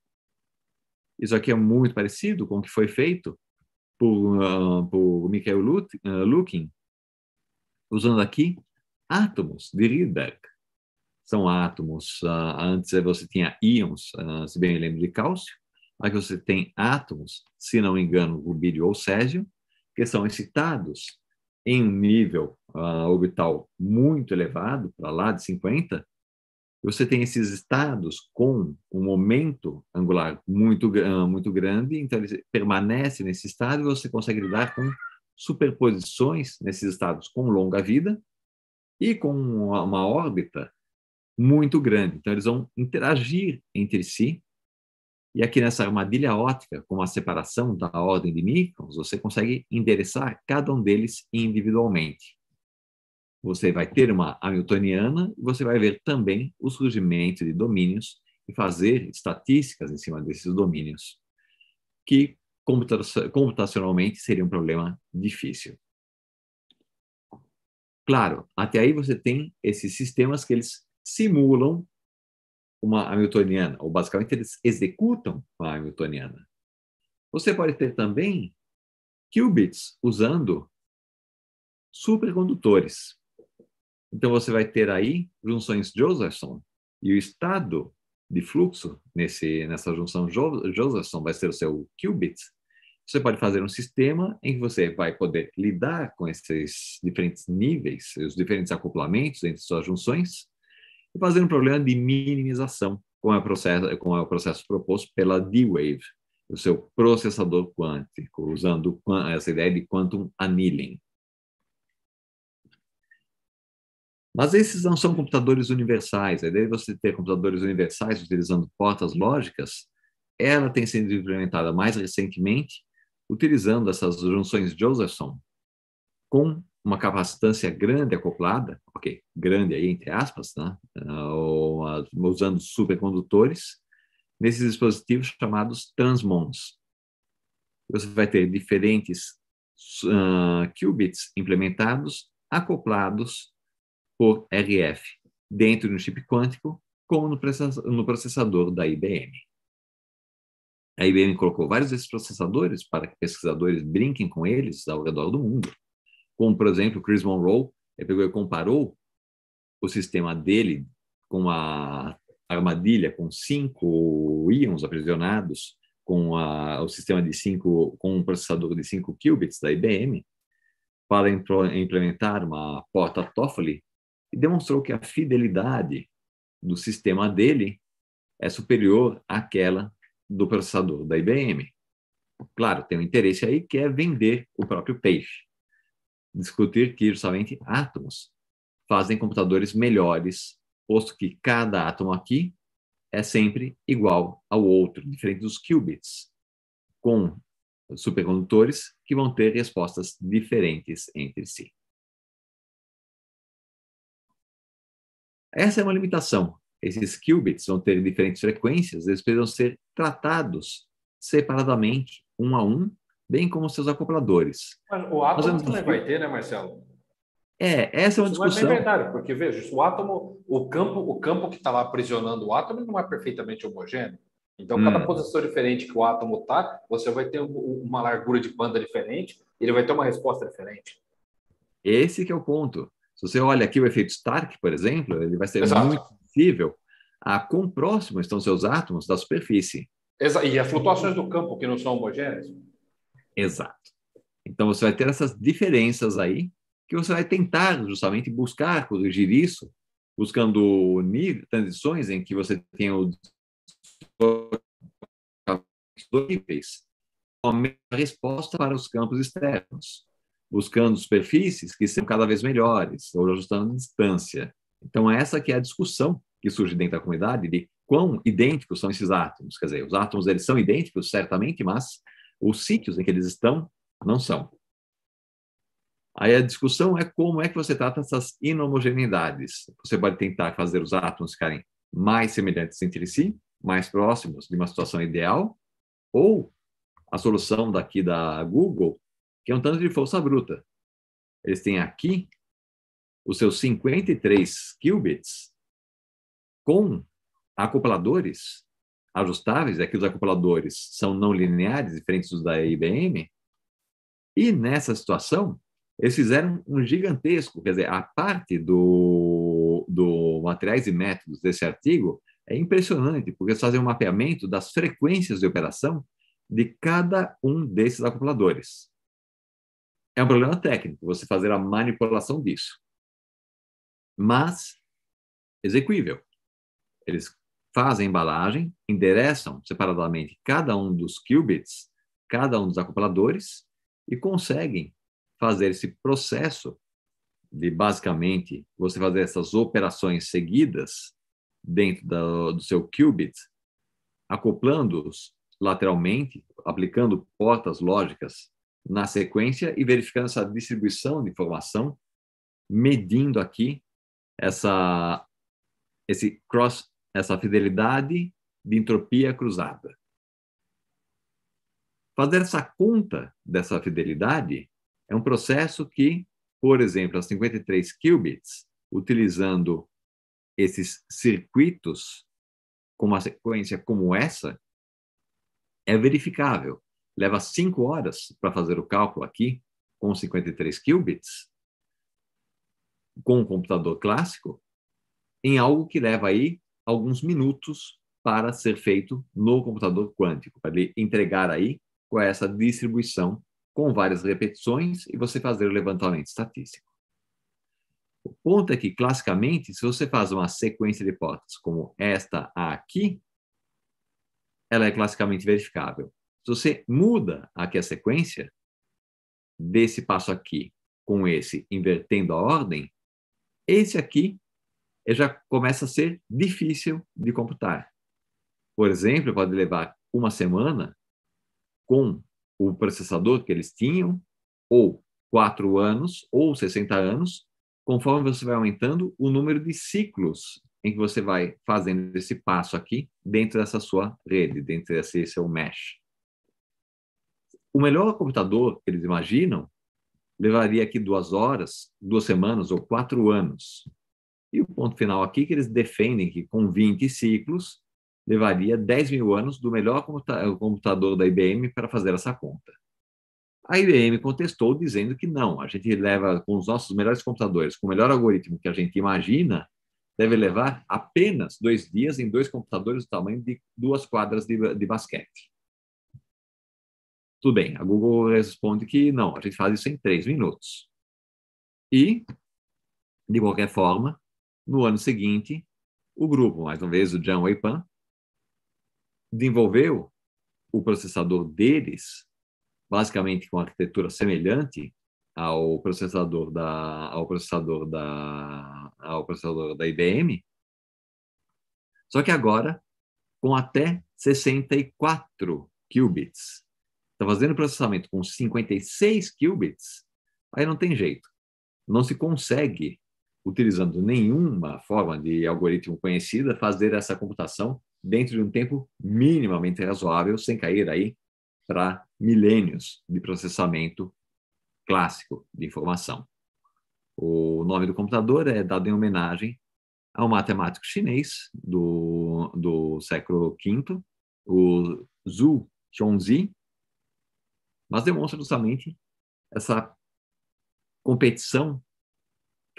Isso aqui é muito parecido com o que foi feito por, uh, por Michael Lukin, usando aqui átomos de Rydberg. São átomos, uh, antes você tinha íons, uh, se bem me lembro, de cálcio, aqui você tem átomos, se não engano, rubídio ou césio, que são excitados em um nível uh, orbital muito elevado, para lá de 50, você tem esses estados com um momento angular muito, uh, muito grande, então ele permanece nesse estado e você consegue lidar com superposições nesses estados com longa vida e com uma, uma órbita muito grande. Então, eles vão interagir entre si e aqui nessa armadilha ótica, com a separação da ordem de microns, você consegue endereçar cada um deles individualmente. Você vai ter uma Hamiltoniana e você vai ver também o surgimento de domínios e fazer estatísticas em cima desses domínios, que computacionalmente seria um problema difícil. Claro, até aí você tem esses sistemas que eles simulam uma Hamiltoniana, ou basicamente eles executam uma Hamiltoniana. Você pode ter também qubits usando supercondutores. Então você vai ter aí junções Josephson e o estado de fluxo nesse nessa junção Josephson vai ser o seu qubit. Você pode fazer um sistema em que você vai poder lidar com esses diferentes níveis, os diferentes acoplamentos entre suas junções e fazer um problema de minimização, como é o processo, como é o processo proposto pela D-Wave, o seu processador quântico, usando essa ideia de quantum annealing. Mas esses não são computadores universais. A ideia de você ter computadores universais utilizando portas lógicas, ela tem sido implementada mais recentemente utilizando essas junções Josephson com uma capacitância grande acoplada, ok, grande aí entre aspas, né? Usando supercondutores, nesses dispositivos chamados transmons. Você vai ter diferentes uh, qubits implementados, acoplados por RF, dentro de um chip quântico, como no processador da IBM. A IBM colocou vários desses processadores para que pesquisadores brinquem com eles ao redor do mundo como, por exemplo, Chris Monroe, ele pegou e comparou o sistema dele com a armadilha com cinco íons aprisionados com a, o sistema de cinco, com um processador de 5 qubits da IBM, para implementar uma porta Toffoli, e demonstrou que a fidelidade do sistema dele é superior àquela do processador da IBM. Claro, tem um interesse aí que é vender o próprio peixe discutir que justamente átomos fazem computadores melhores, posto que cada átomo aqui é sempre igual ao outro, diferente dos qubits, com supercondutores que vão ter respostas diferentes entre si. Essa é uma limitação. Esses qubits vão ter diferentes frequências, eles precisam ser tratados separadamente, um a um, bem como seus acopladores. Mas o átomo também vai ter, né, Marcelo? É, essa é uma discussão. Não é verdade, porque veja, o átomo, o campo, o campo que está lá aprisionando o átomo não é perfeitamente homogêneo. Então, hum. cada posição diferente que o átomo está, você vai ter uma largura de banda diferente, ele vai ter uma resposta diferente. Esse que é o ponto. Se você olha aqui o efeito Stark, por exemplo, ele vai ser Exato. muito sensível a quão próximos estão seus átomos da superfície. Exato. E as flutuações do campo que não são homogêneas? Exato. Então você vai ter essas diferenças aí que você vai tentar justamente buscar corrigir isso, buscando transições em que você tenha o níveis uma resposta para os campos externos, buscando superfícies que sejam cada vez melhores, ou ajustando a distância. Então, essa que é a discussão que surge dentro da comunidade de quão idênticos são esses átomos. Quer dizer, os átomos eles são idênticos, certamente, mas os sítios em que eles estão não são. Aí a discussão é como é que você trata essas inhomogeneidades. Você pode tentar fazer os átomos ficarem mais semelhantes entre si, mais próximos de uma situação ideal, ou a solução daqui da Google, que é um tanto de força bruta. eles têm aqui os seus 53 qubits com acopladores ajustáveis, aqui os acopladores são não lineares, diferentes dos da IBM, e nessa situação, eles fizeram um gigantesco, quer dizer, a parte do, do materiais e métodos desse artigo é impressionante, porque eles fazem um mapeamento das frequências de operação de cada um desses acopladores. É um problema técnico você fazer a manipulação disso. Mas execuível. Eles fazem a embalagem, endereçam separadamente cada um dos qubits, cada um dos acopladores e conseguem fazer esse processo de basicamente você fazer essas operações seguidas dentro da, do seu qubit, acoplando-os lateralmente, aplicando portas lógicas na sequência e verificando essa distribuição de informação, medindo aqui essa esse cross, essa fidelidade de entropia cruzada. Fazer essa conta dessa fidelidade é um processo que, por exemplo, as 53 qubits, utilizando esses circuitos com uma sequência como essa, é verificável. Leva cinco horas para fazer o cálculo aqui, com 53 qubits, com um computador clássico, em algo que leva aí alguns minutos para ser feito no computador quântico, para ele entregar aí com essa distribuição com várias repetições e você fazer o levantamento estatístico. O ponto é que, classicamente, se você faz uma sequência de hipóteses como esta aqui, ela é classicamente verificável. Se você muda aqui a sequência, desse passo aqui com esse, invertendo a ordem, esse aqui já começa a ser difícil de computar. Por exemplo, pode levar uma semana com o processador que eles tinham, ou quatro anos, ou 60 anos, conforme você vai aumentando o número de ciclos em que você vai fazendo esse passo aqui dentro dessa sua rede, dentro desse seu mesh. O melhor computador que eles imaginam levaria aqui duas horas, duas semanas ou quatro anos. E o ponto final aqui que eles defendem que com 20 ciclos levaria 10 mil anos do melhor computador da IBM para fazer essa conta. A IBM contestou dizendo que não, a gente leva com os nossos melhores computadores, com o melhor algoritmo que a gente imagina, deve levar apenas dois dias em dois computadores do tamanho de duas quadras de, de basquete. Tudo bem, a Google responde que não, a gente faz isso em três minutos. E, de qualquer forma, no ano seguinte, o grupo, mais uma vez o John Weipan, desenvolveu o processador deles basicamente com arquitetura semelhante ao processador da ao processador da ao processador da IBM. Só que agora com até 64 qubits. Está fazendo processamento com 56 qubits, aí não tem jeito. Não se consegue, utilizando nenhuma forma de algoritmo conhecida, fazer essa computação dentro de um tempo minimamente razoável, sem cair aí para milênios de processamento clássico de informação. O nome do computador é dado em homenagem a um matemático chinês do, do século V, o Zhu Xiongzi, mas demonstra justamente essa competição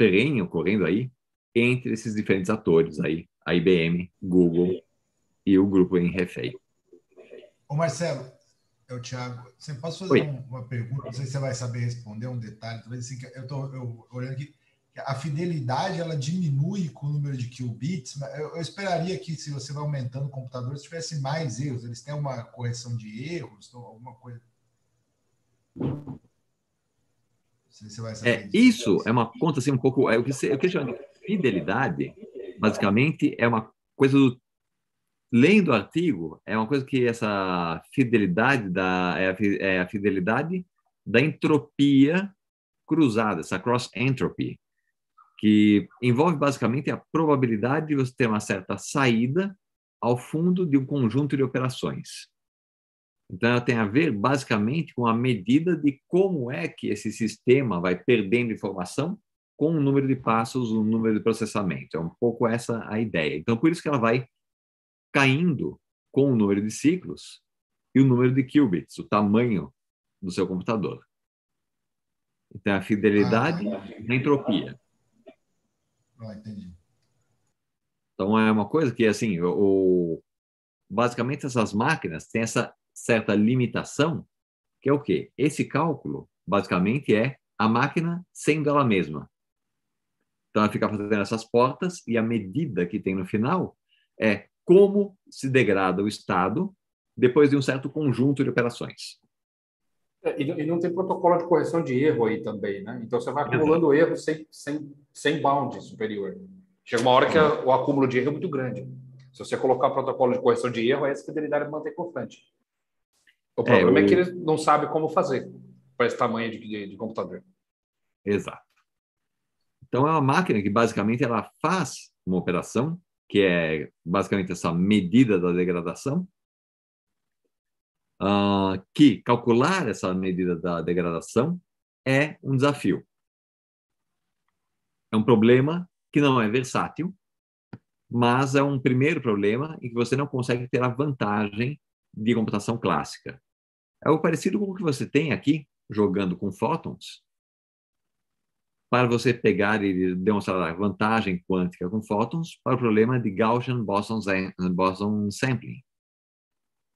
ferrenha ocorrendo aí entre esses diferentes atores aí, a IBM, Google e o grupo em refém. Ô Marcelo, é o Thiago. Você posso fazer um, uma pergunta? Não sei se você vai saber responder um detalhe. Talvez assim, eu estou olhando aqui. A fidelidade ela diminui com o número de qubits. Mas eu, eu esperaria que se você vai aumentando o computador, se tivesse mais erros. Eles têm uma correção de erros, alguma coisa. É, isso é uma conta assim um pouco. É o que, você, chama de fidelidade. Basicamente é uma coisa do lendo o artigo, é uma coisa que essa fidelidade da é a, é a fidelidade da entropia cruzada, essa cross entropy, que envolve basicamente a probabilidade de você ter uma certa saída ao fundo de um conjunto de operações. Então, ela tem a ver basicamente com a medida de como é que esse sistema vai perdendo informação com o número de passos, o número de processamento. É um pouco essa a ideia. Então, por isso que ela vai caindo com o número de ciclos e o número de qubits, o tamanho do seu computador. Então, a fidelidade ah, a entropia. Ah, entendi. Então, é uma coisa que, assim, o, basicamente essas máquinas têm essa certa limitação, que é o quê? Esse cálculo, basicamente, é a máquina sendo ela mesma. Então, ela fica fazendo essas portas e a medida que tem no final é como se degrada o estado depois de um certo conjunto de operações. É, e, não tem protocolo de correção de erro aí também, né? Então você vai acumulando erro sem, sem, sem bound superior. Chega uma hora que a, o acúmulo de erro é muito grande. Se você colocar protocolo de correção de erro, aí essa fidelidade mantém constante. O problema é, o... é que ele não sabe como fazer para esse tamanho de, de, de computador. Exato. Então é uma máquina que basicamente ela faz uma operação que é basicamente essa medida da degradação uh, que calcular essa medida da degradação é um desafio. É um problema que não é versátil, mas é um primeiro problema em que você não consegue ter a vantagem de computação clássica. É o parecido com o que você tem aqui, jogando com fótons, para você pegar e demonstrar a vantagem quântica com fótons para o problema de Gaussian-Boson sampling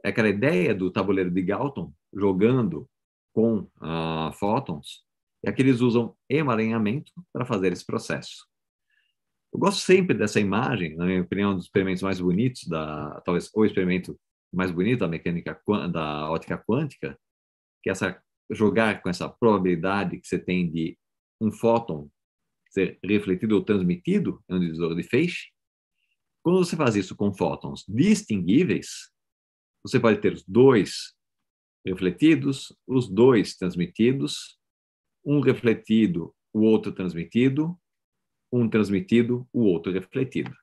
é aquela ideia do tabuleiro de Galton jogando com uh, fótons, é que eles usam emaranhamento para fazer esse processo. Eu gosto sempre dessa imagem, na minha opinião, um dos experimentos mais bonitos da, talvez o experimento mais bonito da mecânica da ótica quântica, que é essa jogar com essa probabilidade que você tem de um fóton ser refletido ou transmitido em um divisor de feixe. Quando você faz isso com fótons distinguíveis, você pode ter os dois refletidos, os dois transmitidos, um refletido, o outro transmitido, um transmitido, o outro refletido.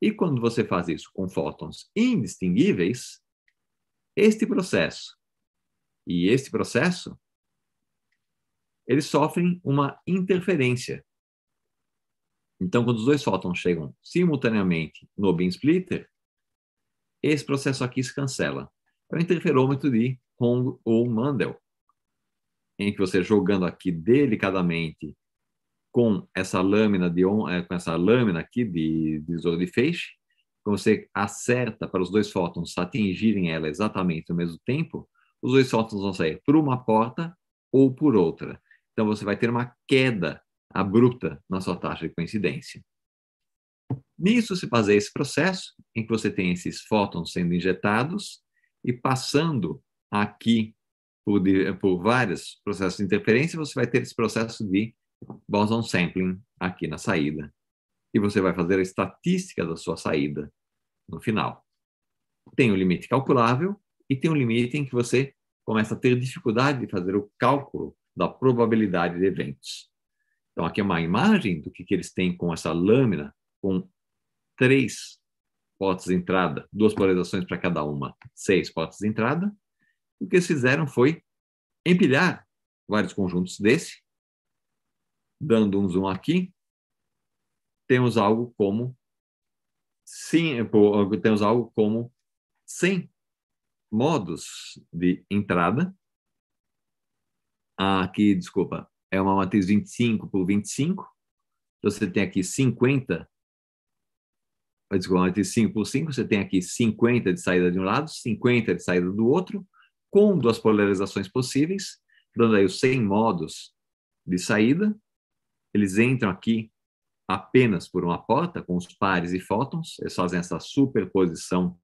E quando você faz isso com fótons indistinguíveis, este processo e este processo, eles sofrem uma interferência. Então, quando os dois fótons chegam simultaneamente no beam splitter, esse processo aqui se cancela. É o interferômetro de Hong ou Mandel, em que você jogando aqui delicadamente com essa lâmina de é, com essa lâmina aqui de, de de feixe, quando você acerta para os dois fótons atingirem ela exatamente ao mesmo tempo, os dois fótons vão sair por uma porta ou por outra. Então você vai ter uma queda abrupta na sua taxa de coincidência. Nisso se baseia esse processo, em que você tem esses fótons sendo injetados e passando aqui por, por vários processos de interferência, você vai ter esse processo de boson sampling aqui na saída. E você vai fazer a estatística da sua saída no final. Tem um limite calculável e tem um limite em que você começa a ter dificuldade de fazer o cálculo da probabilidade de eventos. Então, aqui é uma imagem do que, que eles têm com essa lâmina, com três portas de entrada, duas polarizações para cada uma, seis portas de entrada. O que eles fizeram foi empilhar vários conjuntos desse, dando um zoom aqui, temos algo como sim, temos algo como 100 modos de entrada. Aqui, desculpa, é uma matriz 25 por 25. Você tem aqui 50 desculpa, entre 5 por 5, você tem aqui 50 de saída de um lado, 50 de saída do outro, com duas polarizações possíveis, dando aí os 100 modos de saída. Eles entram aqui apenas por uma porta, com os pares e fótons, eles fazem essa superposição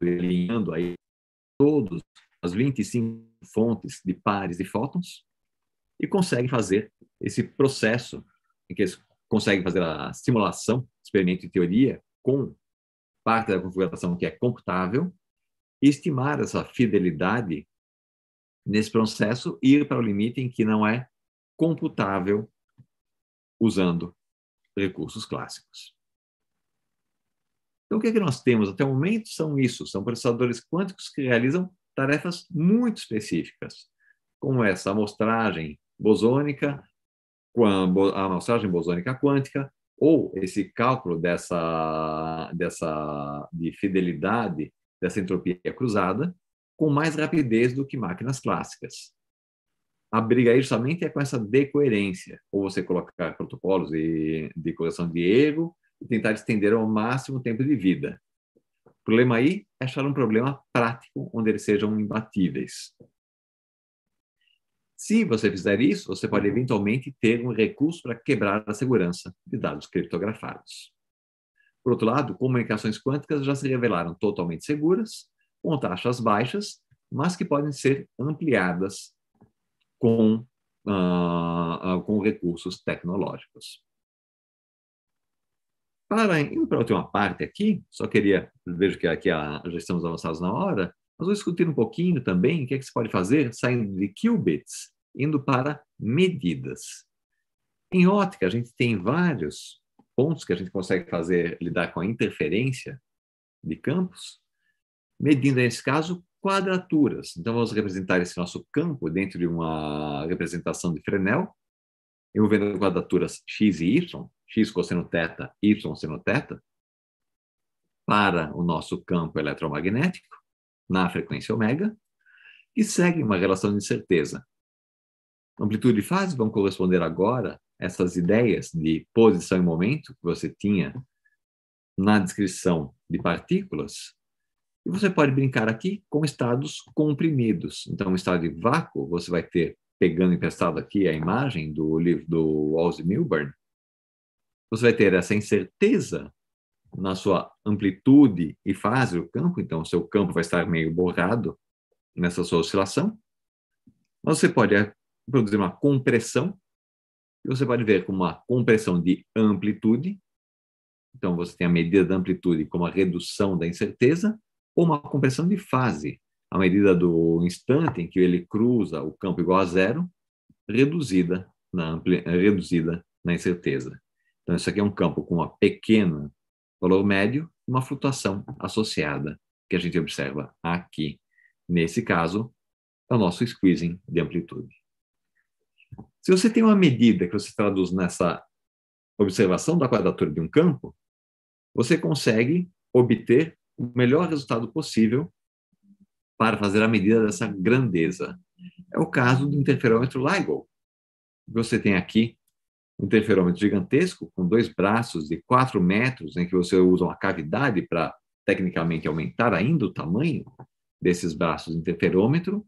alinhando aí todos as 25 fontes de pares e fótons e conseguem fazer esse processo em que eles consegue fazer a simulação, experimento e teoria, com parte da configuração que é computável, e estimar essa fidelidade nesse processo ir para o limite em que não é computável usando recursos clássicos. Então, o que, é que nós temos até o momento são isso, são processadores quânticos que realizam tarefas muito específicas, como essa amostragem bosônica, a amostragem bosônica quântica, ou esse cálculo dessa, dessa de fidelidade dessa entropia cruzada com mais rapidez do que máquinas clássicas. A briga aí justamente é com essa decoerência, ou você colocar protocolos de, de correção de erro e tentar estender ao máximo o tempo de vida. O problema aí é achar um problema prático onde eles sejam imbatíveis. Se você fizer isso, você pode eventualmente ter um recurso para quebrar a segurança de dados criptografados. Por outro lado, comunicações quânticas já se revelaram totalmente seguras, com taxas baixas, mas que podem ser ampliadas com, uh, com recursos tecnológicos. Para ir para a última parte aqui, só queria, vejo que aqui a, já estamos avançados na hora, mas vou discutir um pouquinho também o que, é que se pode fazer saindo de qubits, indo para medidas. Em ótica, a gente tem vários pontos que a gente consegue fazer, lidar com a interferência de campos, medindo, nesse caso, quadraturas. Então, vamos representar esse nosso campo dentro de uma representação de Fresnel, envolvendo quadraturas x e y, x cosseno θ, y seno θ, para o nosso campo eletromagnético, na frequência ômega, que segue uma relação de certeza. Amplitude e fase vão corresponder agora essas ideias de posição e momento que você tinha na descrição de partículas, e você pode brincar aqui com estados comprimidos. Então, um estado de vácuo, você vai ter, pegando emprestado aqui a imagem do livro do Ozzy Milburn, você vai ter essa incerteza na sua amplitude e fase do campo, então o seu campo vai estar meio borrado nessa sua oscilação. Mas você pode produzir uma compressão e você pode ver como uma compressão de amplitude. Então, você tem a medida da amplitude como a redução da incerteza, ou uma compressão de fase, a medida do instante em que ele cruza o campo igual a zero, reduzida na, ampli... reduzida na incerteza. Então, isso aqui é um campo com uma pequena valor médio, uma flutuação associada, que a gente observa aqui. Nesse caso, é o nosso squeezing de amplitude. Se você tem uma medida que você traduz nessa observação da quadratura de um campo, você consegue obter o melhor resultado possível para fazer a medida dessa grandeza. É o caso do interferômetro LIGO. Você tem aqui um interferômetro gigantesco com dois braços de 4 metros, em que você usa uma cavidade para tecnicamente aumentar ainda o tamanho desses braços de interferômetro.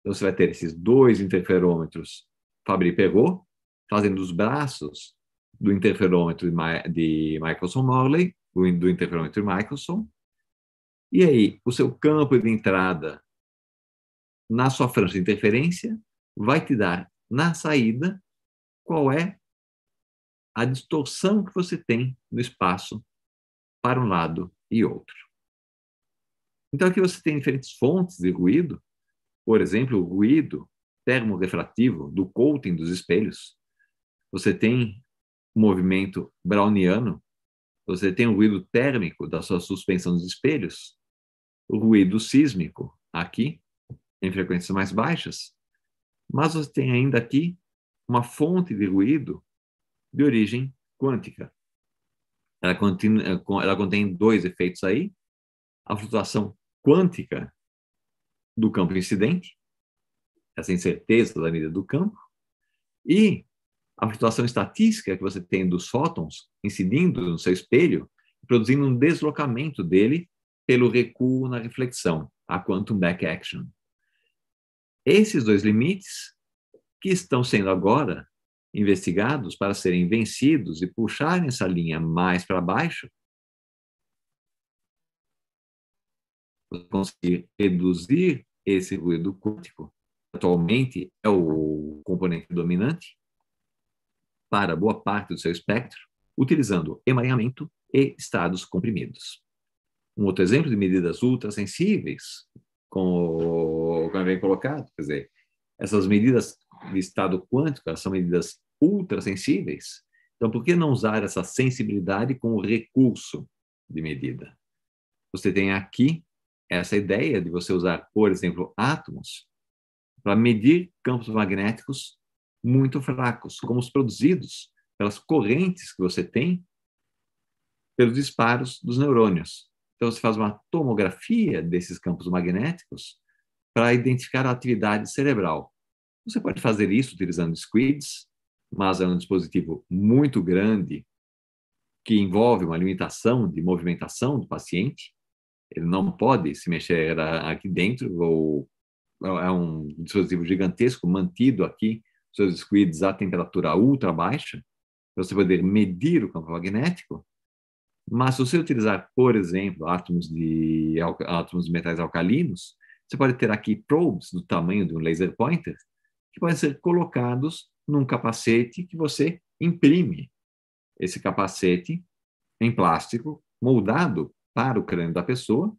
Então, você vai ter esses dois interferômetros Fabry-Perot, fazendo os braços do interferômetro de Michelson-Morley, do interferômetro de Michelson. E aí, o seu campo de entrada na sua franja de interferência vai te dar, na saída, qual é a distorção que você tem no espaço para um lado e outro. Então, aqui você tem diferentes fontes de ruído. Por exemplo, o ruído termorefrativo do coating dos espelhos, você tem movimento browniano, você tem o ruído térmico da sua suspensão dos espelhos, ruído sísmico aqui, em frequências mais baixas, mas você tem ainda aqui uma fonte de ruído de origem quântica. Ela contém, ela contém dois efeitos aí: a flutuação quântica do campo incidente essa incerteza da medida do campo, e a flutuação estatística que você tem dos fótons incidindo no seu espelho, produzindo um deslocamento dele pelo recuo na reflexão, a quantum back action. Esses dois limites que estão sendo agora investigados para serem vencidos e puxarem essa linha mais para baixo, conseguir reduzir esse ruído quântico atualmente é o componente dominante para boa parte do seu espectro, utilizando emaranhamento e estados comprimidos. Um outro exemplo de medidas ultrassensíveis, como, como vem colocado, quer dizer, essas medidas de estado quântico são medidas ultrassensíveis. Então, por que não usar essa sensibilidade com o recurso de medida. Você tem aqui essa ideia de você usar, por exemplo, átomos para medir campos magnéticos muito fracos, como os produzidos pelas correntes que você tem pelos disparos dos neurônios. Então, você faz uma tomografia desses campos magnéticos para identificar a atividade cerebral. Você pode fazer isso utilizando squids, mas é um dispositivo muito grande que envolve uma limitação de movimentação do paciente. Ele não pode se mexer aqui dentro, ou é um dispositivo gigantesco mantido aqui, seus squids a temperatura ultra baixa, para você poder medir o campo magnético. Mas se você utilizar, por exemplo, átomos de átomos de metais alcalinos, você pode ter aqui probes do tamanho de um laser pointer que podem ser colocados num capacete que você imprime esse capacete em plástico moldado para o crânio da pessoa,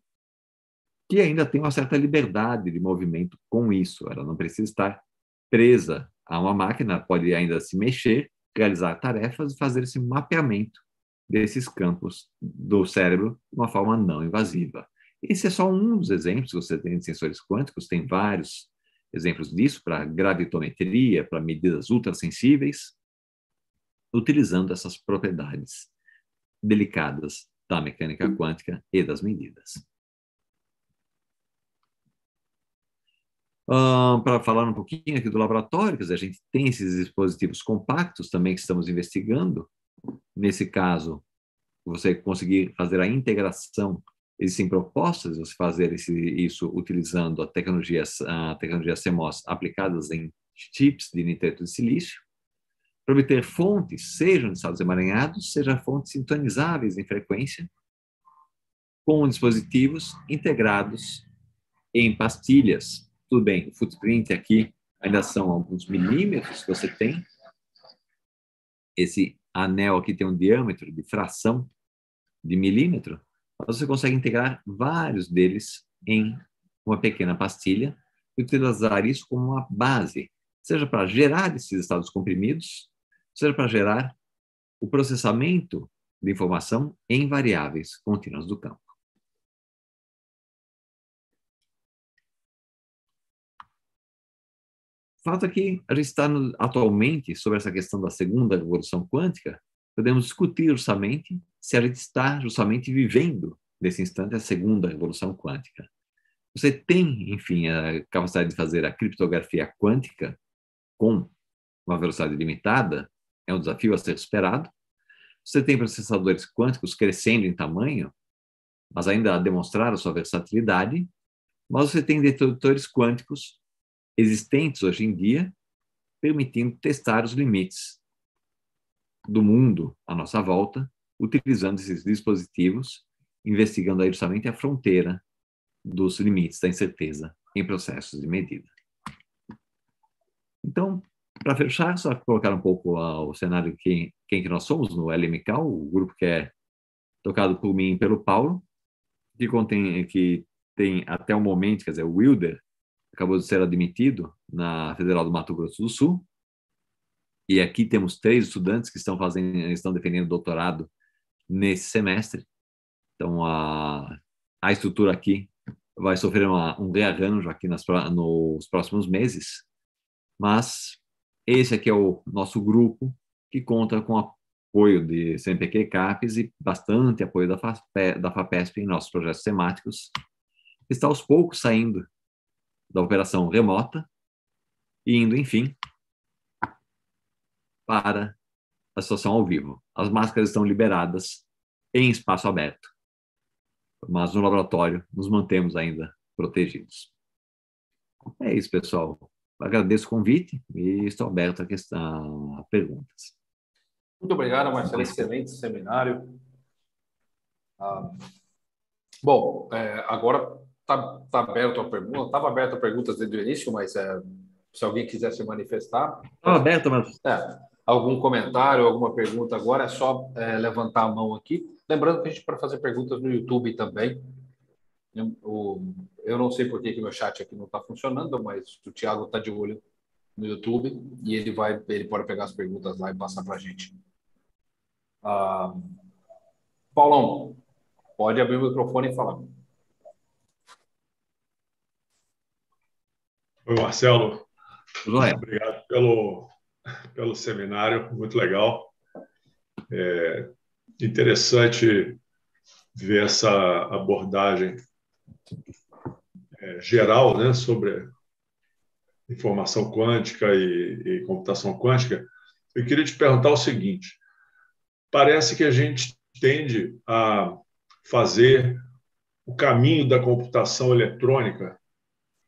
que ainda tem uma certa liberdade de movimento com isso. Ela não precisa estar presa a uma máquina, pode ainda se mexer, realizar tarefas e fazer esse mapeamento desses campos do cérebro de uma forma não invasiva. Esse é só um dos exemplos que você tem de sensores quânticos, tem vários exemplos disso para gravitometria, para medidas ultrassensíveis, utilizando essas propriedades delicadas da mecânica quântica e das medidas. Para falar um pouquinho aqui do laboratório, a gente tem esses dispositivos compactos também que estamos investigando. Nesse caso, você conseguir fazer a integração Existem propostas de você fazer esse, isso utilizando a tecnologia, a tecnologia CMOS aplicadas em chips de nitreto de silício, para obter fontes, sejam de estados emaranhados, sejam fontes sintonizáveis em frequência, com dispositivos integrados em pastilhas. Tudo bem, o footprint aqui ainda são alguns milímetros que você tem. Esse anel aqui tem um diâmetro de fração de milímetro, você consegue integrar vários deles em uma pequena pastilha e utilizar isso como uma base, seja para gerar esses estados comprimidos, seja para gerar o processamento de informação em variáveis contínuas do campo. Fato é que a gente está no, atualmente sobre essa questão da segunda revolução quântica, podemos discutir justamente se a gente está justamente vivendo nesse instante a segunda revolução quântica. Você tem, enfim, a capacidade de fazer a criptografia quântica com uma velocidade limitada, é um desafio a ser superado. Você tem processadores quânticos crescendo em tamanho, mas ainda a demonstrar a sua versatilidade, mas você tem detectores quânticos existentes hoje em dia, permitindo testar os limites do mundo à nossa volta, utilizando esses dispositivos, investigando aí justamente a fronteira dos limites da incerteza em processos de medida. Então, para fechar, só colocar um pouco o cenário quem, quem que nós somos no LMK, o grupo que é tocado por mim e pelo Paulo, que contém que tem até o momento, quer dizer, o Wilder acabou de ser admitido na Federal do Mato Grosso do Sul, e aqui temos três estudantes que estão fazendo, estão defendendo doutorado nesse semestre. Então a a estrutura aqui vai sofrer uma, um rearranjo aqui nas, nos próximos meses, mas esse aqui é o nosso grupo que conta com apoio de CNPq CAPES e bastante apoio da, FAPESP, da FAPESP em nossos projetos temáticos. Está aos poucos saindo da operação remota e indo, enfim, para a situação ao vivo. As máscaras estão liberadas em espaço aberto, mas no laboratório nos mantemos ainda protegidos. É isso, pessoal. Agradeço o convite e estou aberto a, questão, a perguntas. Muito obrigado, Marcelo. Excelente seminário. Ah, bom, é, agora está tá aberto a pergunta. Estava aberto a perguntas desde o início, mas é, se alguém quiser se manifestar. Estava aberto, mas. É, algum comentário, alguma pergunta agora, é só é, levantar a mão aqui. Lembrando que a gente pode fazer perguntas no YouTube também. Eu, eu não sei por que, que meu chat aqui não está funcionando, mas o Thiago está de olho no YouTube e ele vai, ele pode pegar as perguntas lá e passar para a gente. Ah, Paulão, Pode abrir o microfone e falar. Oi, Marcelo. Obrigado pelo, pelo seminário, muito legal. É interessante ver essa abordagem é, geral né, sobre informação quântica e, e computação quântica. Eu queria te perguntar o seguinte: parece que a gente tende a fazer o caminho da computação eletrônica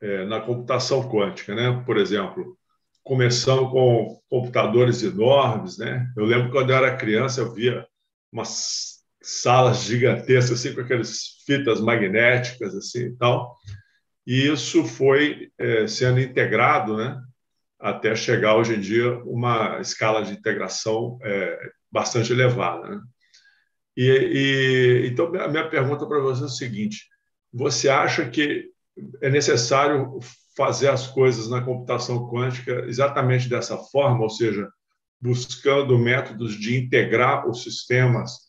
é, na computação quântica, né? Por exemplo, começando com computadores enormes, né? Eu lembro quando eu era criança eu via umas salas gigantescas assim com aquelas fitas magnéticas assim e tal. E isso foi é, sendo integrado, né? Até chegar hoje em dia uma escala de integração é, bastante elevada. Né? E, e, então a minha pergunta para você é o seguinte: você acha que é necessário fazer as coisas na computação quântica exatamente dessa forma, ou seja, buscando métodos de integrar os sistemas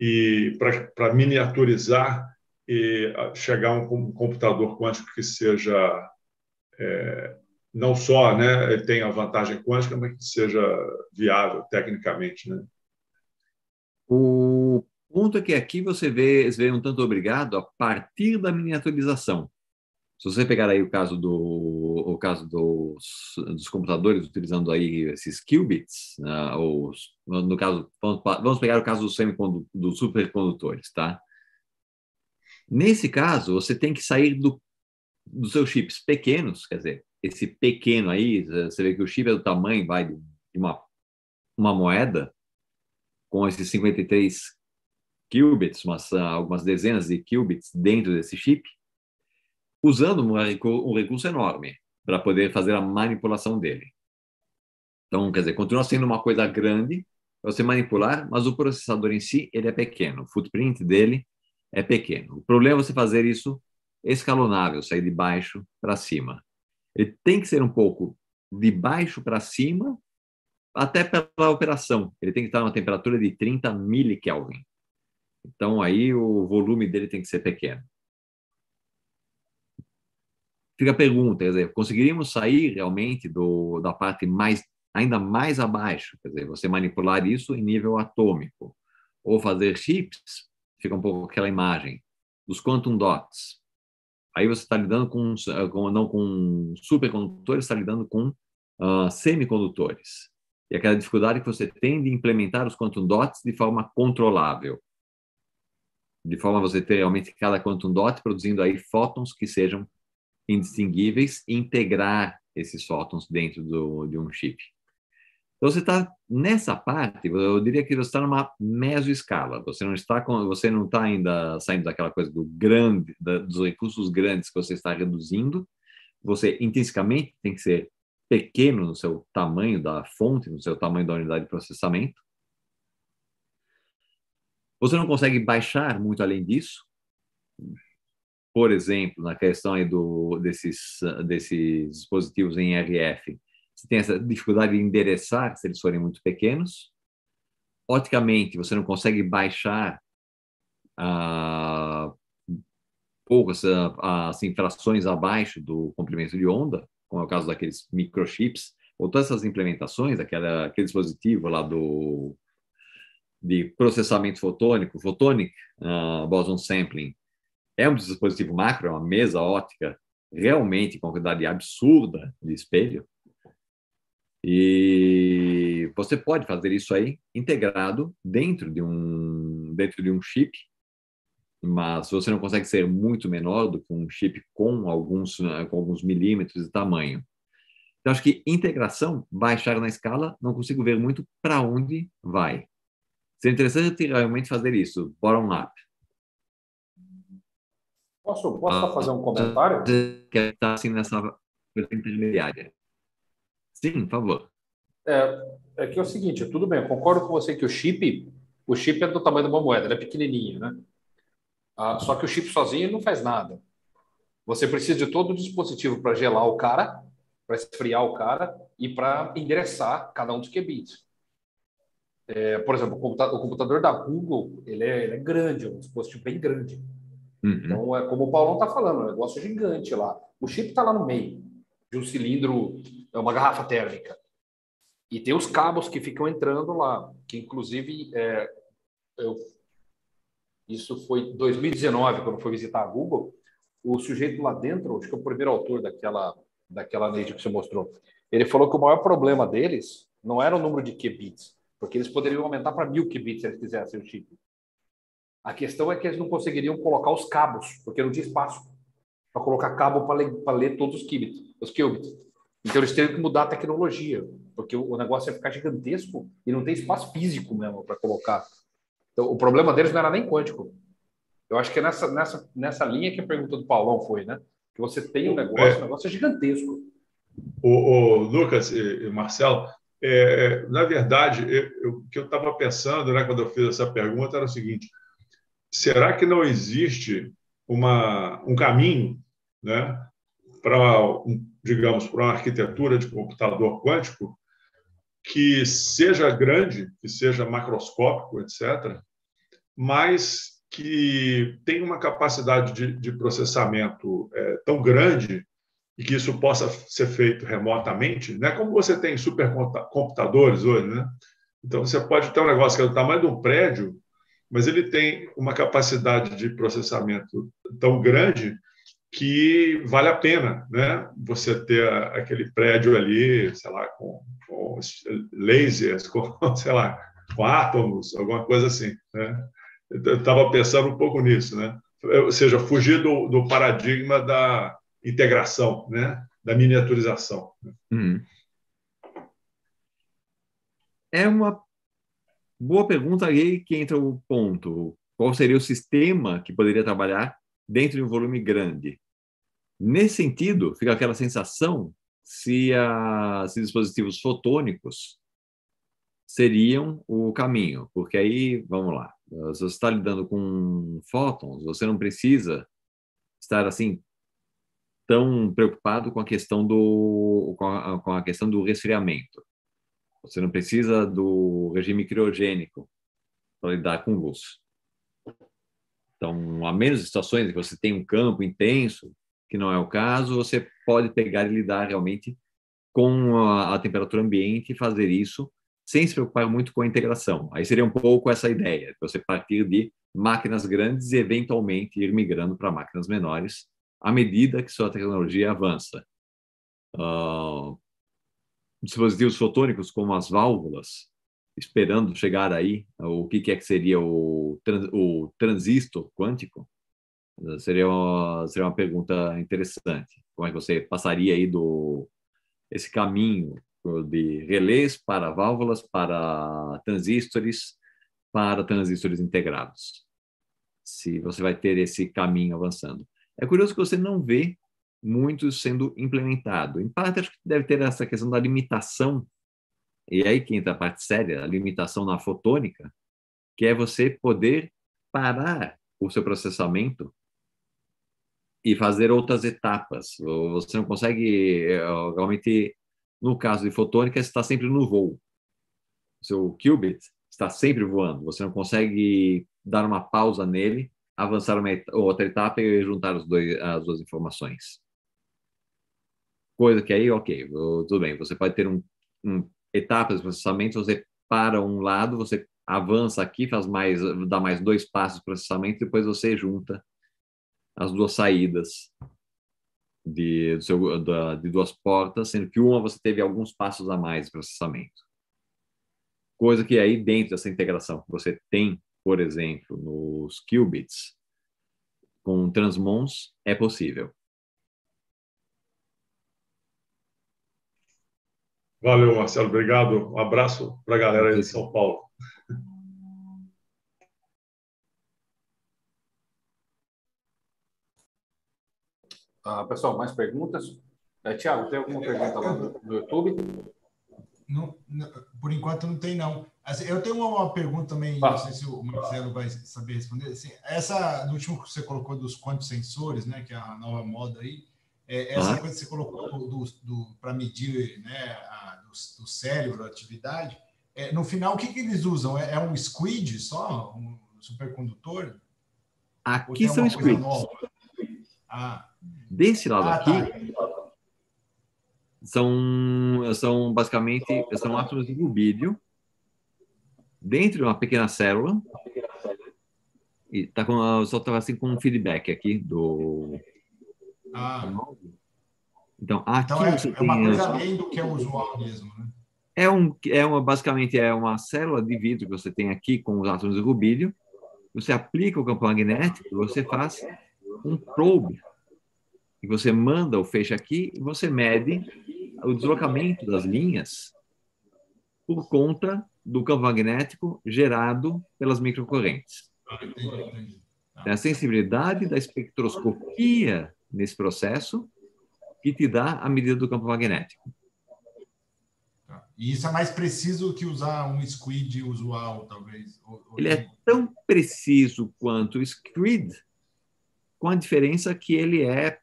e para miniaturizar e chegar a um computador quântico que seja é, não só né, tenha vantagem quântica, mas que seja viável tecnicamente. Né? O ponto é que aqui você vê, você vê um tanto obrigado a partir da miniaturização. Se você pegar aí o caso do o caso dos, dos computadores utilizando aí esses qubits, né, ou no caso vamos, pegar o caso dos dos supercondutores, tá? Nesse caso, você tem que sair do, dos seus chips pequenos, quer dizer, esse pequeno aí, você vê que o chip é do tamanho vai de uma uma moeda com esses 53 qubits, umas, algumas dezenas de qubits dentro desse chip usando um, recurso enorme para poder fazer a manipulação dele. Então, quer dizer, continua sendo uma coisa grande para você manipular, mas o processador em si ele é pequeno, o footprint dele é pequeno. O problema é você fazer isso escalonável, sair de baixo para cima. Ele tem que ser um pouco de baixo para cima, até pela operação. Ele tem que estar numa temperatura de 30 milikelvin. Então, aí o volume dele tem que ser pequeno fica a pergunta, quer dizer, conseguiríamos sair realmente do, da parte mais ainda mais abaixo, quer dizer, você manipular isso em nível atômico, ou fazer chips, fica um pouco aquela imagem dos quantum dots. Aí você está lidando com, com, não com supercondutores, está lidando com uh, semicondutores. E aquela dificuldade que você tem de implementar os quantum dots de forma controlável. De forma a você ter realmente cada quantum dot produzindo aí fótons que sejam indistinguíveis e integrar esses fótons dentro do, de um chip. Então você está nessa parte, eu diria que você está numa mesoescala. Você não está com, você não está ainda saindo daquela coisa do grande, da, dos recursos grandes que você está reduzindo. Você intrinsecamente tem que ser pequeno no seu tamanho da fonte, no seu tamanho da unidade de processamento. Você não consegue baixar muito além disso por exemplo, na questão aí do, desses, desses dispositivos em RF, você tem essa dificuldade de endereçar se eles forem muito pequenos. Oticamente, você não consegue baixar ah, poucas ah, assim, frações abaixo do comprimento de onda, como é o caso daqueles microchips, ou todas essas implementações, aquela, aquele dispositivo lá do de processamento fotônico, photonic uh, boson sampling, é um dispositivo macro, é uma mesa ótica realmente com quantidade absurda de espelho. E você pode fazer isso aí integrado dentro de um dentro de um chip, mas você não consegue ser muito menor do que um chip com alguns com alguns milímetros de tamanho. Então acho que integração baixar na escala, não consigo ver muito para onde vai. Seria interessante realmente fazer isso bottom up Posso, posso ah, fazer um comentário? Que está assim nessa intermediária. Sim, por favor. É, é que é o seguinte, tudo bem, eu concordo com você que o chip, o chip é do tamanho de uma moeda, ele é pequenininho, né? Ah, só que o chip sozinho não faz nada. Você precisa de todo o dispositivo para gelar o cara, para esfriar o cara e para endereçar cada um dos qubits. é, por exemplo, o computador, o computador, da Google ele é, ele é, grande, é um dispositivo bem grande. Uhum. Então, é como o Paulão está falando, é um negócio gigante lá. O chip está lá no meio de um cilindro, é uma garrafa térmica. E tem os cabos que ficam entrando lá, que inclusive é, eu, isso foi 2019, quando fui visitar a Google, o sujeito lá dentro, acho que é o primeiro autor daquela, daquela lei que você mostrou, ele falou que o maior problema deles não era o número de qubits, porque eles poderiam aumentar para mil qubits se eles quisessem o chip. A questão é que eles não conseguiriam colocar os cabos, porque não tinha espaço para colocar cabo para ler, ler, todos os qubits, os qubits. Então eles teriam que mudar a tecnologia, porque o negócio ia ficar gigantesco e não tem espaço físico mesmo para colocar. Então o problema deles não era nem quântico. Eu acho que é nessa, nessa, nessa linha que a pergunta do Paulão foi, né? Que você tem um negócio, é. o negócio é gigantesco. O, o Lucas e, e Marcelo, é, na verdade, eu, o que eu estava pensando né, quando eu fiz essa pergunta era o seguinte: será que não existe uma, um caminho né, para, digamos, para uma arquitetura de computador quântico que seja grande, que seja macroscópico, etc., mas que tenha uma capacidade de, de processamento é, tão grande e que isso possa ser feito remotamente, né? Como você tem supercomputadores hoje, né? Então você pode ter um negócio que é do tamanho de um prédio, mas ele tem uma capacidade de processamento tão grande que vale a pena, né? Você ter aquele prédio ali, sei lá, com, com lasers, com sei lá, com átomos, alguma coisa assim, né? Eu estava pensando um pouco nisso, né? Ou seja, fugir do, do paradigma da integração, né? Da miniaturização. Hum. É uma boa pergunta aí que entra o ponto. Qual seria o sistema que poderia trabalhar dentro de um volume grande? Nesse sentido, fica aquela sensação se, a, se dispositivos fotônicos seriam o caminho, porque aí, vamos lá, se você está lidando com fótons, você não precisa estar assim tão preocupado com a questão do com a, com a questão do resfriamento. Você não precisa do regime criogênico para lidar com luz. Então, a menos situações em que você tem um campo intenso, que não é o caso, você pode pegar e lidar realmente com a, a temperatura ambiente e fazer isso sem se preocupar muito com a integração. Aí seria um pouco essa ideia, de você partir de máquinas grandes e eventualmente ir migrando para máquinas menores à medida que sua tecnologia avança. Uh, dispositivos fotônicos como as válvulas, esperando chegar aí, o que, é que seria o, trans, o transistor quântico, seria uma, seria uma pergunta interessante. Como é que você passaria aí do esse caminho de relés para válvulas, para transistores, para transistores integrados. Se você vai ter esse caminho avançando. É curioso que você não vê muito sendo implementado. Em parte, acho que deve ter essa questão da limitação, e aí que entra a parte séria, a limitação na fotônica, que é você poder parar o seu processamento e fazer outras etapas. Você não consegue eh, realmente no caso de fotônica, está sempre no voo. O seu qubit está sempre voando. Você não consegue dar uma pausa nele, avançar uma outra etapa e juntar dois, as duas informações. Coisa que aí, ok, tudo bem. Você pode ter um, um etapas de processamento, você para um lado, você avança aqui, faz mais, dá mais dois passos de processamento, depois você junta as duas saídas de, seu, da, de duas portas, sendo que uma você teve alguns passos a mais de processamento. Coisa que aí dentro dessa integração você tem, por exemplo, nos qubits, com transmons, é possível. Valeu, Marcelo. Obrigado. Um abraço para a galera aí de São Paulo. Ah, pessoal, mais perguntas? É, Tiago, tem alguma pergunta lá no, no YouTube? Não, não, por enquanto não tem, não. Assim, eu tenho uma, uma pergunta também, ah. não sei se o Marcelo vai saber responder. Assim, essa, no último que você colocou dos quantos sensores, né, que é a nova moda aí, é, essa ah. coisa que você colocou do, do para medir né, a, do, do, cérebro, a atividade, é, no final, o que, que eles usam? É, é um squid só? Um supercondutor? Aqui são squids. Ah. Desse lado ah, aqui, tá. são, são basicamente são átomos de rubídio dentro de uma pequena célula. E tá com, só estava assim com um feedback aqui do. Ah. Então, aqui então é, é uma coisa além do que é usual mesmo, né? É, um, é uma, basicamente é uma célula de vidro que você tem aqui com os átomos de rubídio. Você aplica o campo magnético, você faz um probe. E você manda o feixe aqui e você mede o deslocamento das linhas por conta do campo magnético gerado pelas microcorrentes. Ah, a sensibilidade da espectroscopia nesse processo que te dá a medida do campo magnético. E isso é mais preciso que usar um squid usual, talvez. Ele é tão preciso quanto o squid, com a diferença que ele é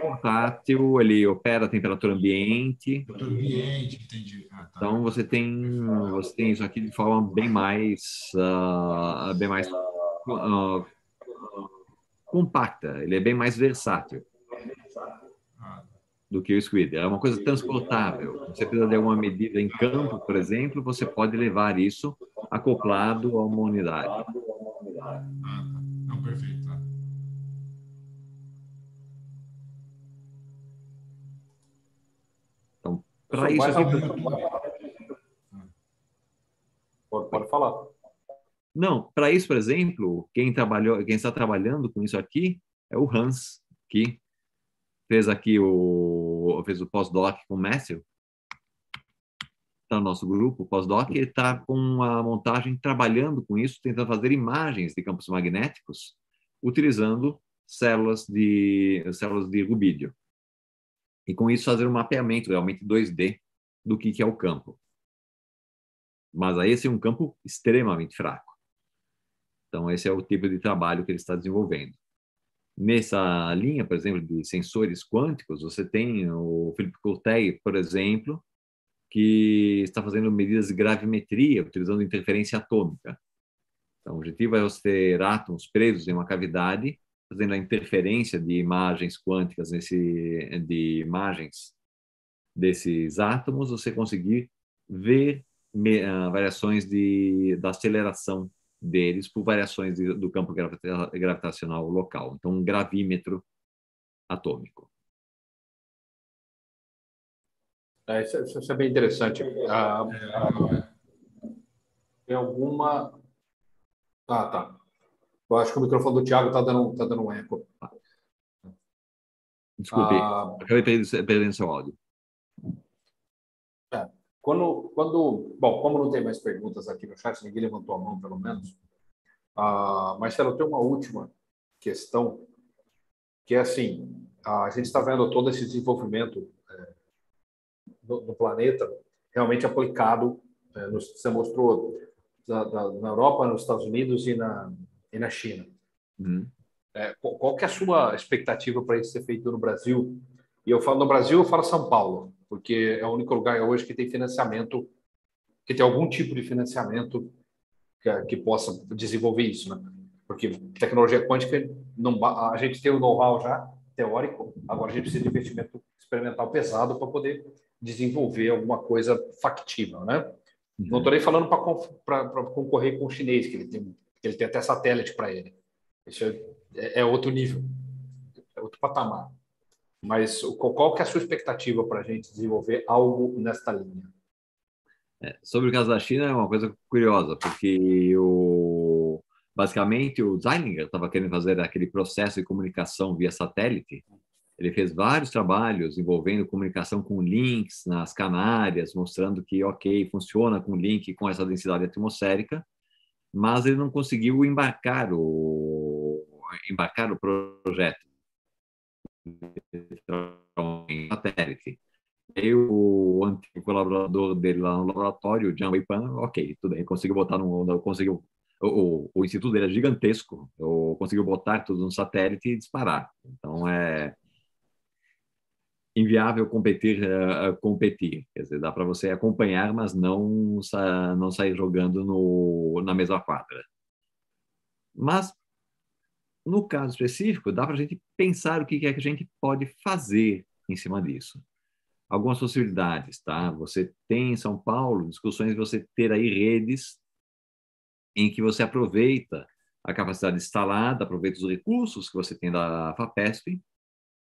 portátil, ele opera a temperatura ambiente. Temperatura ambiente, entendi. Ah, tá. Então você tem você tem isso aqui de forma bem mais uh, bem mais uh, compacta. Ele é bem mais versátil do que o squid. É uma coisa transportável. Você precisa de alguma medida em campo, por exemplo, você pode levar isso acoplado a uma unidade. Ah, tá. Não, perfeito. Tá. Então, para isso... Aqui... Pode, pode falar. Não, para isso, por exemplo, quem trabalhou, quem está trabalhando com isso aqui é o Hans, que fez aqui o fez o pós-doc com o Matthew, está no nosso grupo, pós-doc, ele está com a montagem trabalhando com isso, tentando fazer imagens de campos magnéticos utilizando células de células de rubídio. E com isso fazer um mapeamento realmente 2D do que, que é o campo. Mas aí esse é um campo extremamente fraco. Então esse é o tipo de trabalho que ele está desenvolvendo. Nessa linha, por exemplo, de sensores quânticos, você tem o Felipe Courtey, por exemplo, que está fazendo medidas de gravimetria utilizando interferência atômica. Então, o objetivo é você ter átomos presos em uma cavidade, fazendo a interferência de imagens quânticas nesse, de imagens desses átomos, você conseguir ver uh, variações de, da aceleração deles por variações do campo gravitacional local. Então, um gravímetro atômico. É, isso, isso, é bem interessante. Ah, ah, tem alguma. Ah, tá. Eu acho que o microfone do Thiago está dando, tá dando um eco. Desculpe, ah, acabei perdendo seu áudio. Quando, quando, bom, como não tem mais perguntas aqui no chat, ninguém levantou a mão, pelo menos. Ah, Marcelo, tem uma última questão, que é assim, a gente está vendo todo esse desenvolvimento é, no, no, planeta realmente aplicado, é, no, você mostrou da, da, na Europa, nos Estados Unidos e na, e na China. Uhum. É, qual, qual que é a sua expectativa para isso ser feito no Brasil? E eu falo no Brasil, eu falo São Paulo porque é o único lugar hoje que tem financiamento, que tem algum tipo de financiamento que, que possa desenvolver isso, né? Porque tecnologia quântica, não, a gente tem o know-how já teórico, agora a gente precisa de investimento experimental pesado para poder desenvolver alguma coisa factível, né? Uhum. Não estou nem falando para concorrer com o chinês, que ele tem, ele tem até satélite para ele. Isso é, é, é outro nível, é outro patamar. Mas qual que é a sua expectativa para a gente desenvolver algo nesta linha? É, sobre o caso da China é uma coisa curiosa, porque o, basicamente o Zeilinger estava querendo fazer aquele processo de comunicação via satélite. Ele fez vários trabalhos envolvendo comunicação com links nas Canárias, mostrando que, ok, funciona com link com essa densidade atmosférica, mas ele não conseguiu embarcar o, embarcar o projeto em satélite. E o antigo colaborador dele lá no laboratório, o Jian Weipan, ok, tudo bem, conseguiu botar no, conseguiu o, o, instituto dele é gigantesco, conseguiu botar tudo no satélite e disparar. Então é inviável competir, uh, competir. Quer dizer, dá para você acompanhar, mas não, não sair jogando no, na mesma quadra. Mas, no caso específico, dá para a gente pensar o que é que a gente pode fazer em cima disso. Algumas possibilidades, tá? Você tem em São Paulo discussões de você ter aí redes em que você aproveita a capacidade instalada, aproveita os recursos que você tem da FAPESP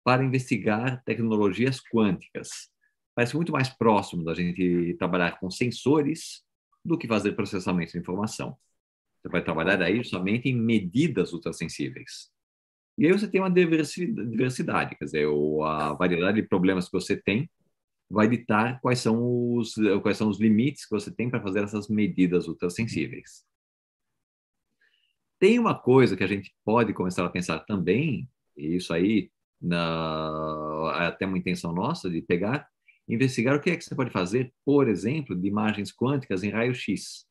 para investigar tecnologias quânticas. Parece muito mais próximo da gente trabalhar com sensores do que fazer processamento de informação. Você vai trabalhar aí somente em medidas ultrassensíveis. E aí você tem uma diversidade, quer dizer, a variedade de problemas que você tem vai ditar quais são os, quais são os limites que você tem para fazer essas medidas ultrassensíveis. Tem uma coisa que a gente pode começar a pensar também, e isso aí na, é até uma intenção nossa de pegar, investigar o que é que você pode fazer, por exemplo, de imagens quânticas em raio-x.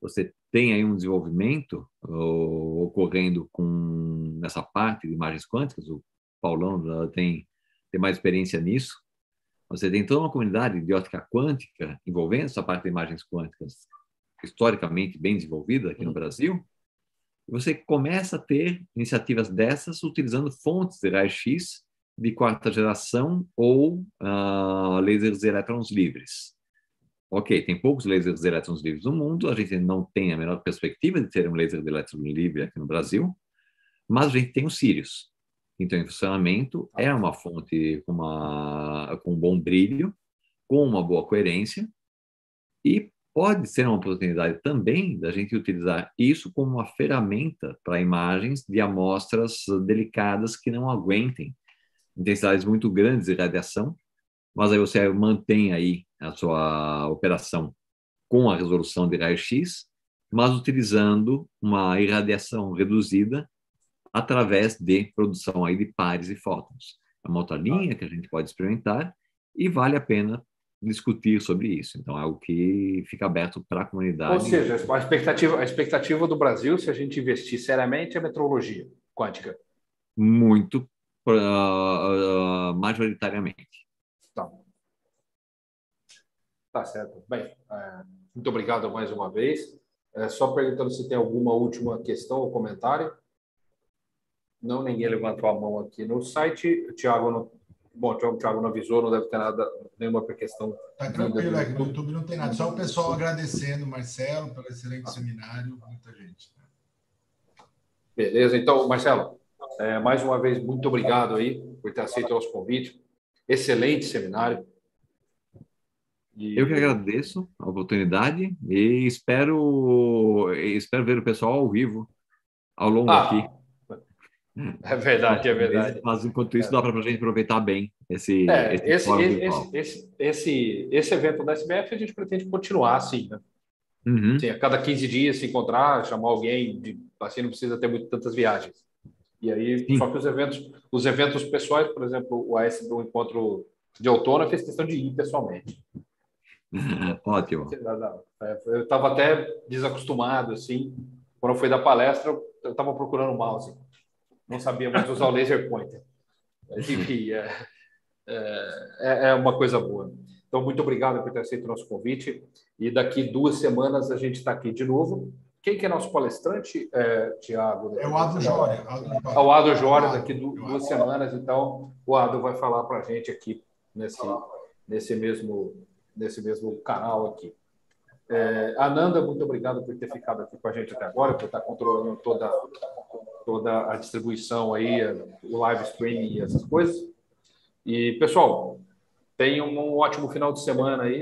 Você tem aí um desenvolvimento uh, ocorrendo com nessa parte de imagens quânticas, o Paulão tem, tem mais experiência nisso. Você tem toda uma comunidade de ótica quântica envolvendo essa parte de imagens quânticas historicamente bem desenvolvida aqui no Brasil você começa a ter iniciativas dessas utilizando fontes de raio-x de quarta geração ou uh, lasers de elétrons livres. Ok, tem poucos lasers de elétrons livres no mundo, a gente não tem a menor perspectiva de ter um laser de elétron livre aqui no Brasil, mas a gente tem o Sirius. Então, em funcionamento, é uma fonte com, uma, com um bom brilho, com uma boa coerência, e pode ser uma oportunidade também da gente utilizar isso como uma ferramenta para imagens de amostras delicadas que não aguentem intensidades muito grandes de radiação, mas aí você mantém aí a sua operação com a resolução de raio-x, mas utilizando uma irradiação reduzida através de produção aí de pares e fótons. É uma outra linha que a gente pode experimentar e vale a pena discutir sobre isso. Então, é algo que fica aberto para a comunidade. Ou seja, a expectativa, a expectativa do Brasil, se a gente investir seriamente, é metrologia quântica. Muito, uh, majoritariamente. Tá. Certo. Bem, é, muito obrigado mais uma vez. É, só perguntando se tem alguma última questão ou comentário. Não, ninguém levantou a mão aqui no site. Tiago, não Bom, o Thiago não avisou, não deve ter nada, nenhuma questão. Está tranquilo, é, no YouTube não tem nada. Só o pessoal agradecendo, Marcelo, pelo excelente ah. seminário, muita gente. Né? Beleza, então, Marcelo, é, mais uma vez, muito obrigado aí por ter aceito o nosso convite. Excelente seminário. Eu que agradeço a oportunidade e espero, espero ver o pessoal ao vivo ao longo ah. aqui. É verdade, é verdade. Mas enquanto isso, dá para a gente aproveitar bem esse. É, esse, esse, esse, esse, esse, esse, evento da SBF a gente pretende continuar assim, né? Uhum. Assim, a cada 15 dias se encontrar, chamar alguém, de, assim não precisa ter muito, tantas viagens. E aí, Sim. só que os eventos, os eventos pessoais, por exemplo, o AS do encontro de outono fez questão de ir pessoalmente. Ótimo. É, eu estava até desacostumado, assim. Quando foi da palestra, eu estava procurando o mouse não sabíamos usar o laser pointer. Mas, enfim, é, é, é, uma coisa boa. Então, muito obrigado por ter aceito o nosso convite. E daqui duas semanas a gente está aqui de novo. Quem que é nosso palestrante, é, Tiago? É o Ado Jória. É o Ado Jória, daqui duas semanas. Então, o Ado vai falar para a gente aqui nesse, nesse, mesmo, nesse mesmo canal aqui. É, Ananda, muito obrigado por ter ficado aqui com a gente até agora, por estar controlando toda, toda a distribuição aí, o live streaming e essas coisas. E, pessoal, tenham um ótimo final de semana aí.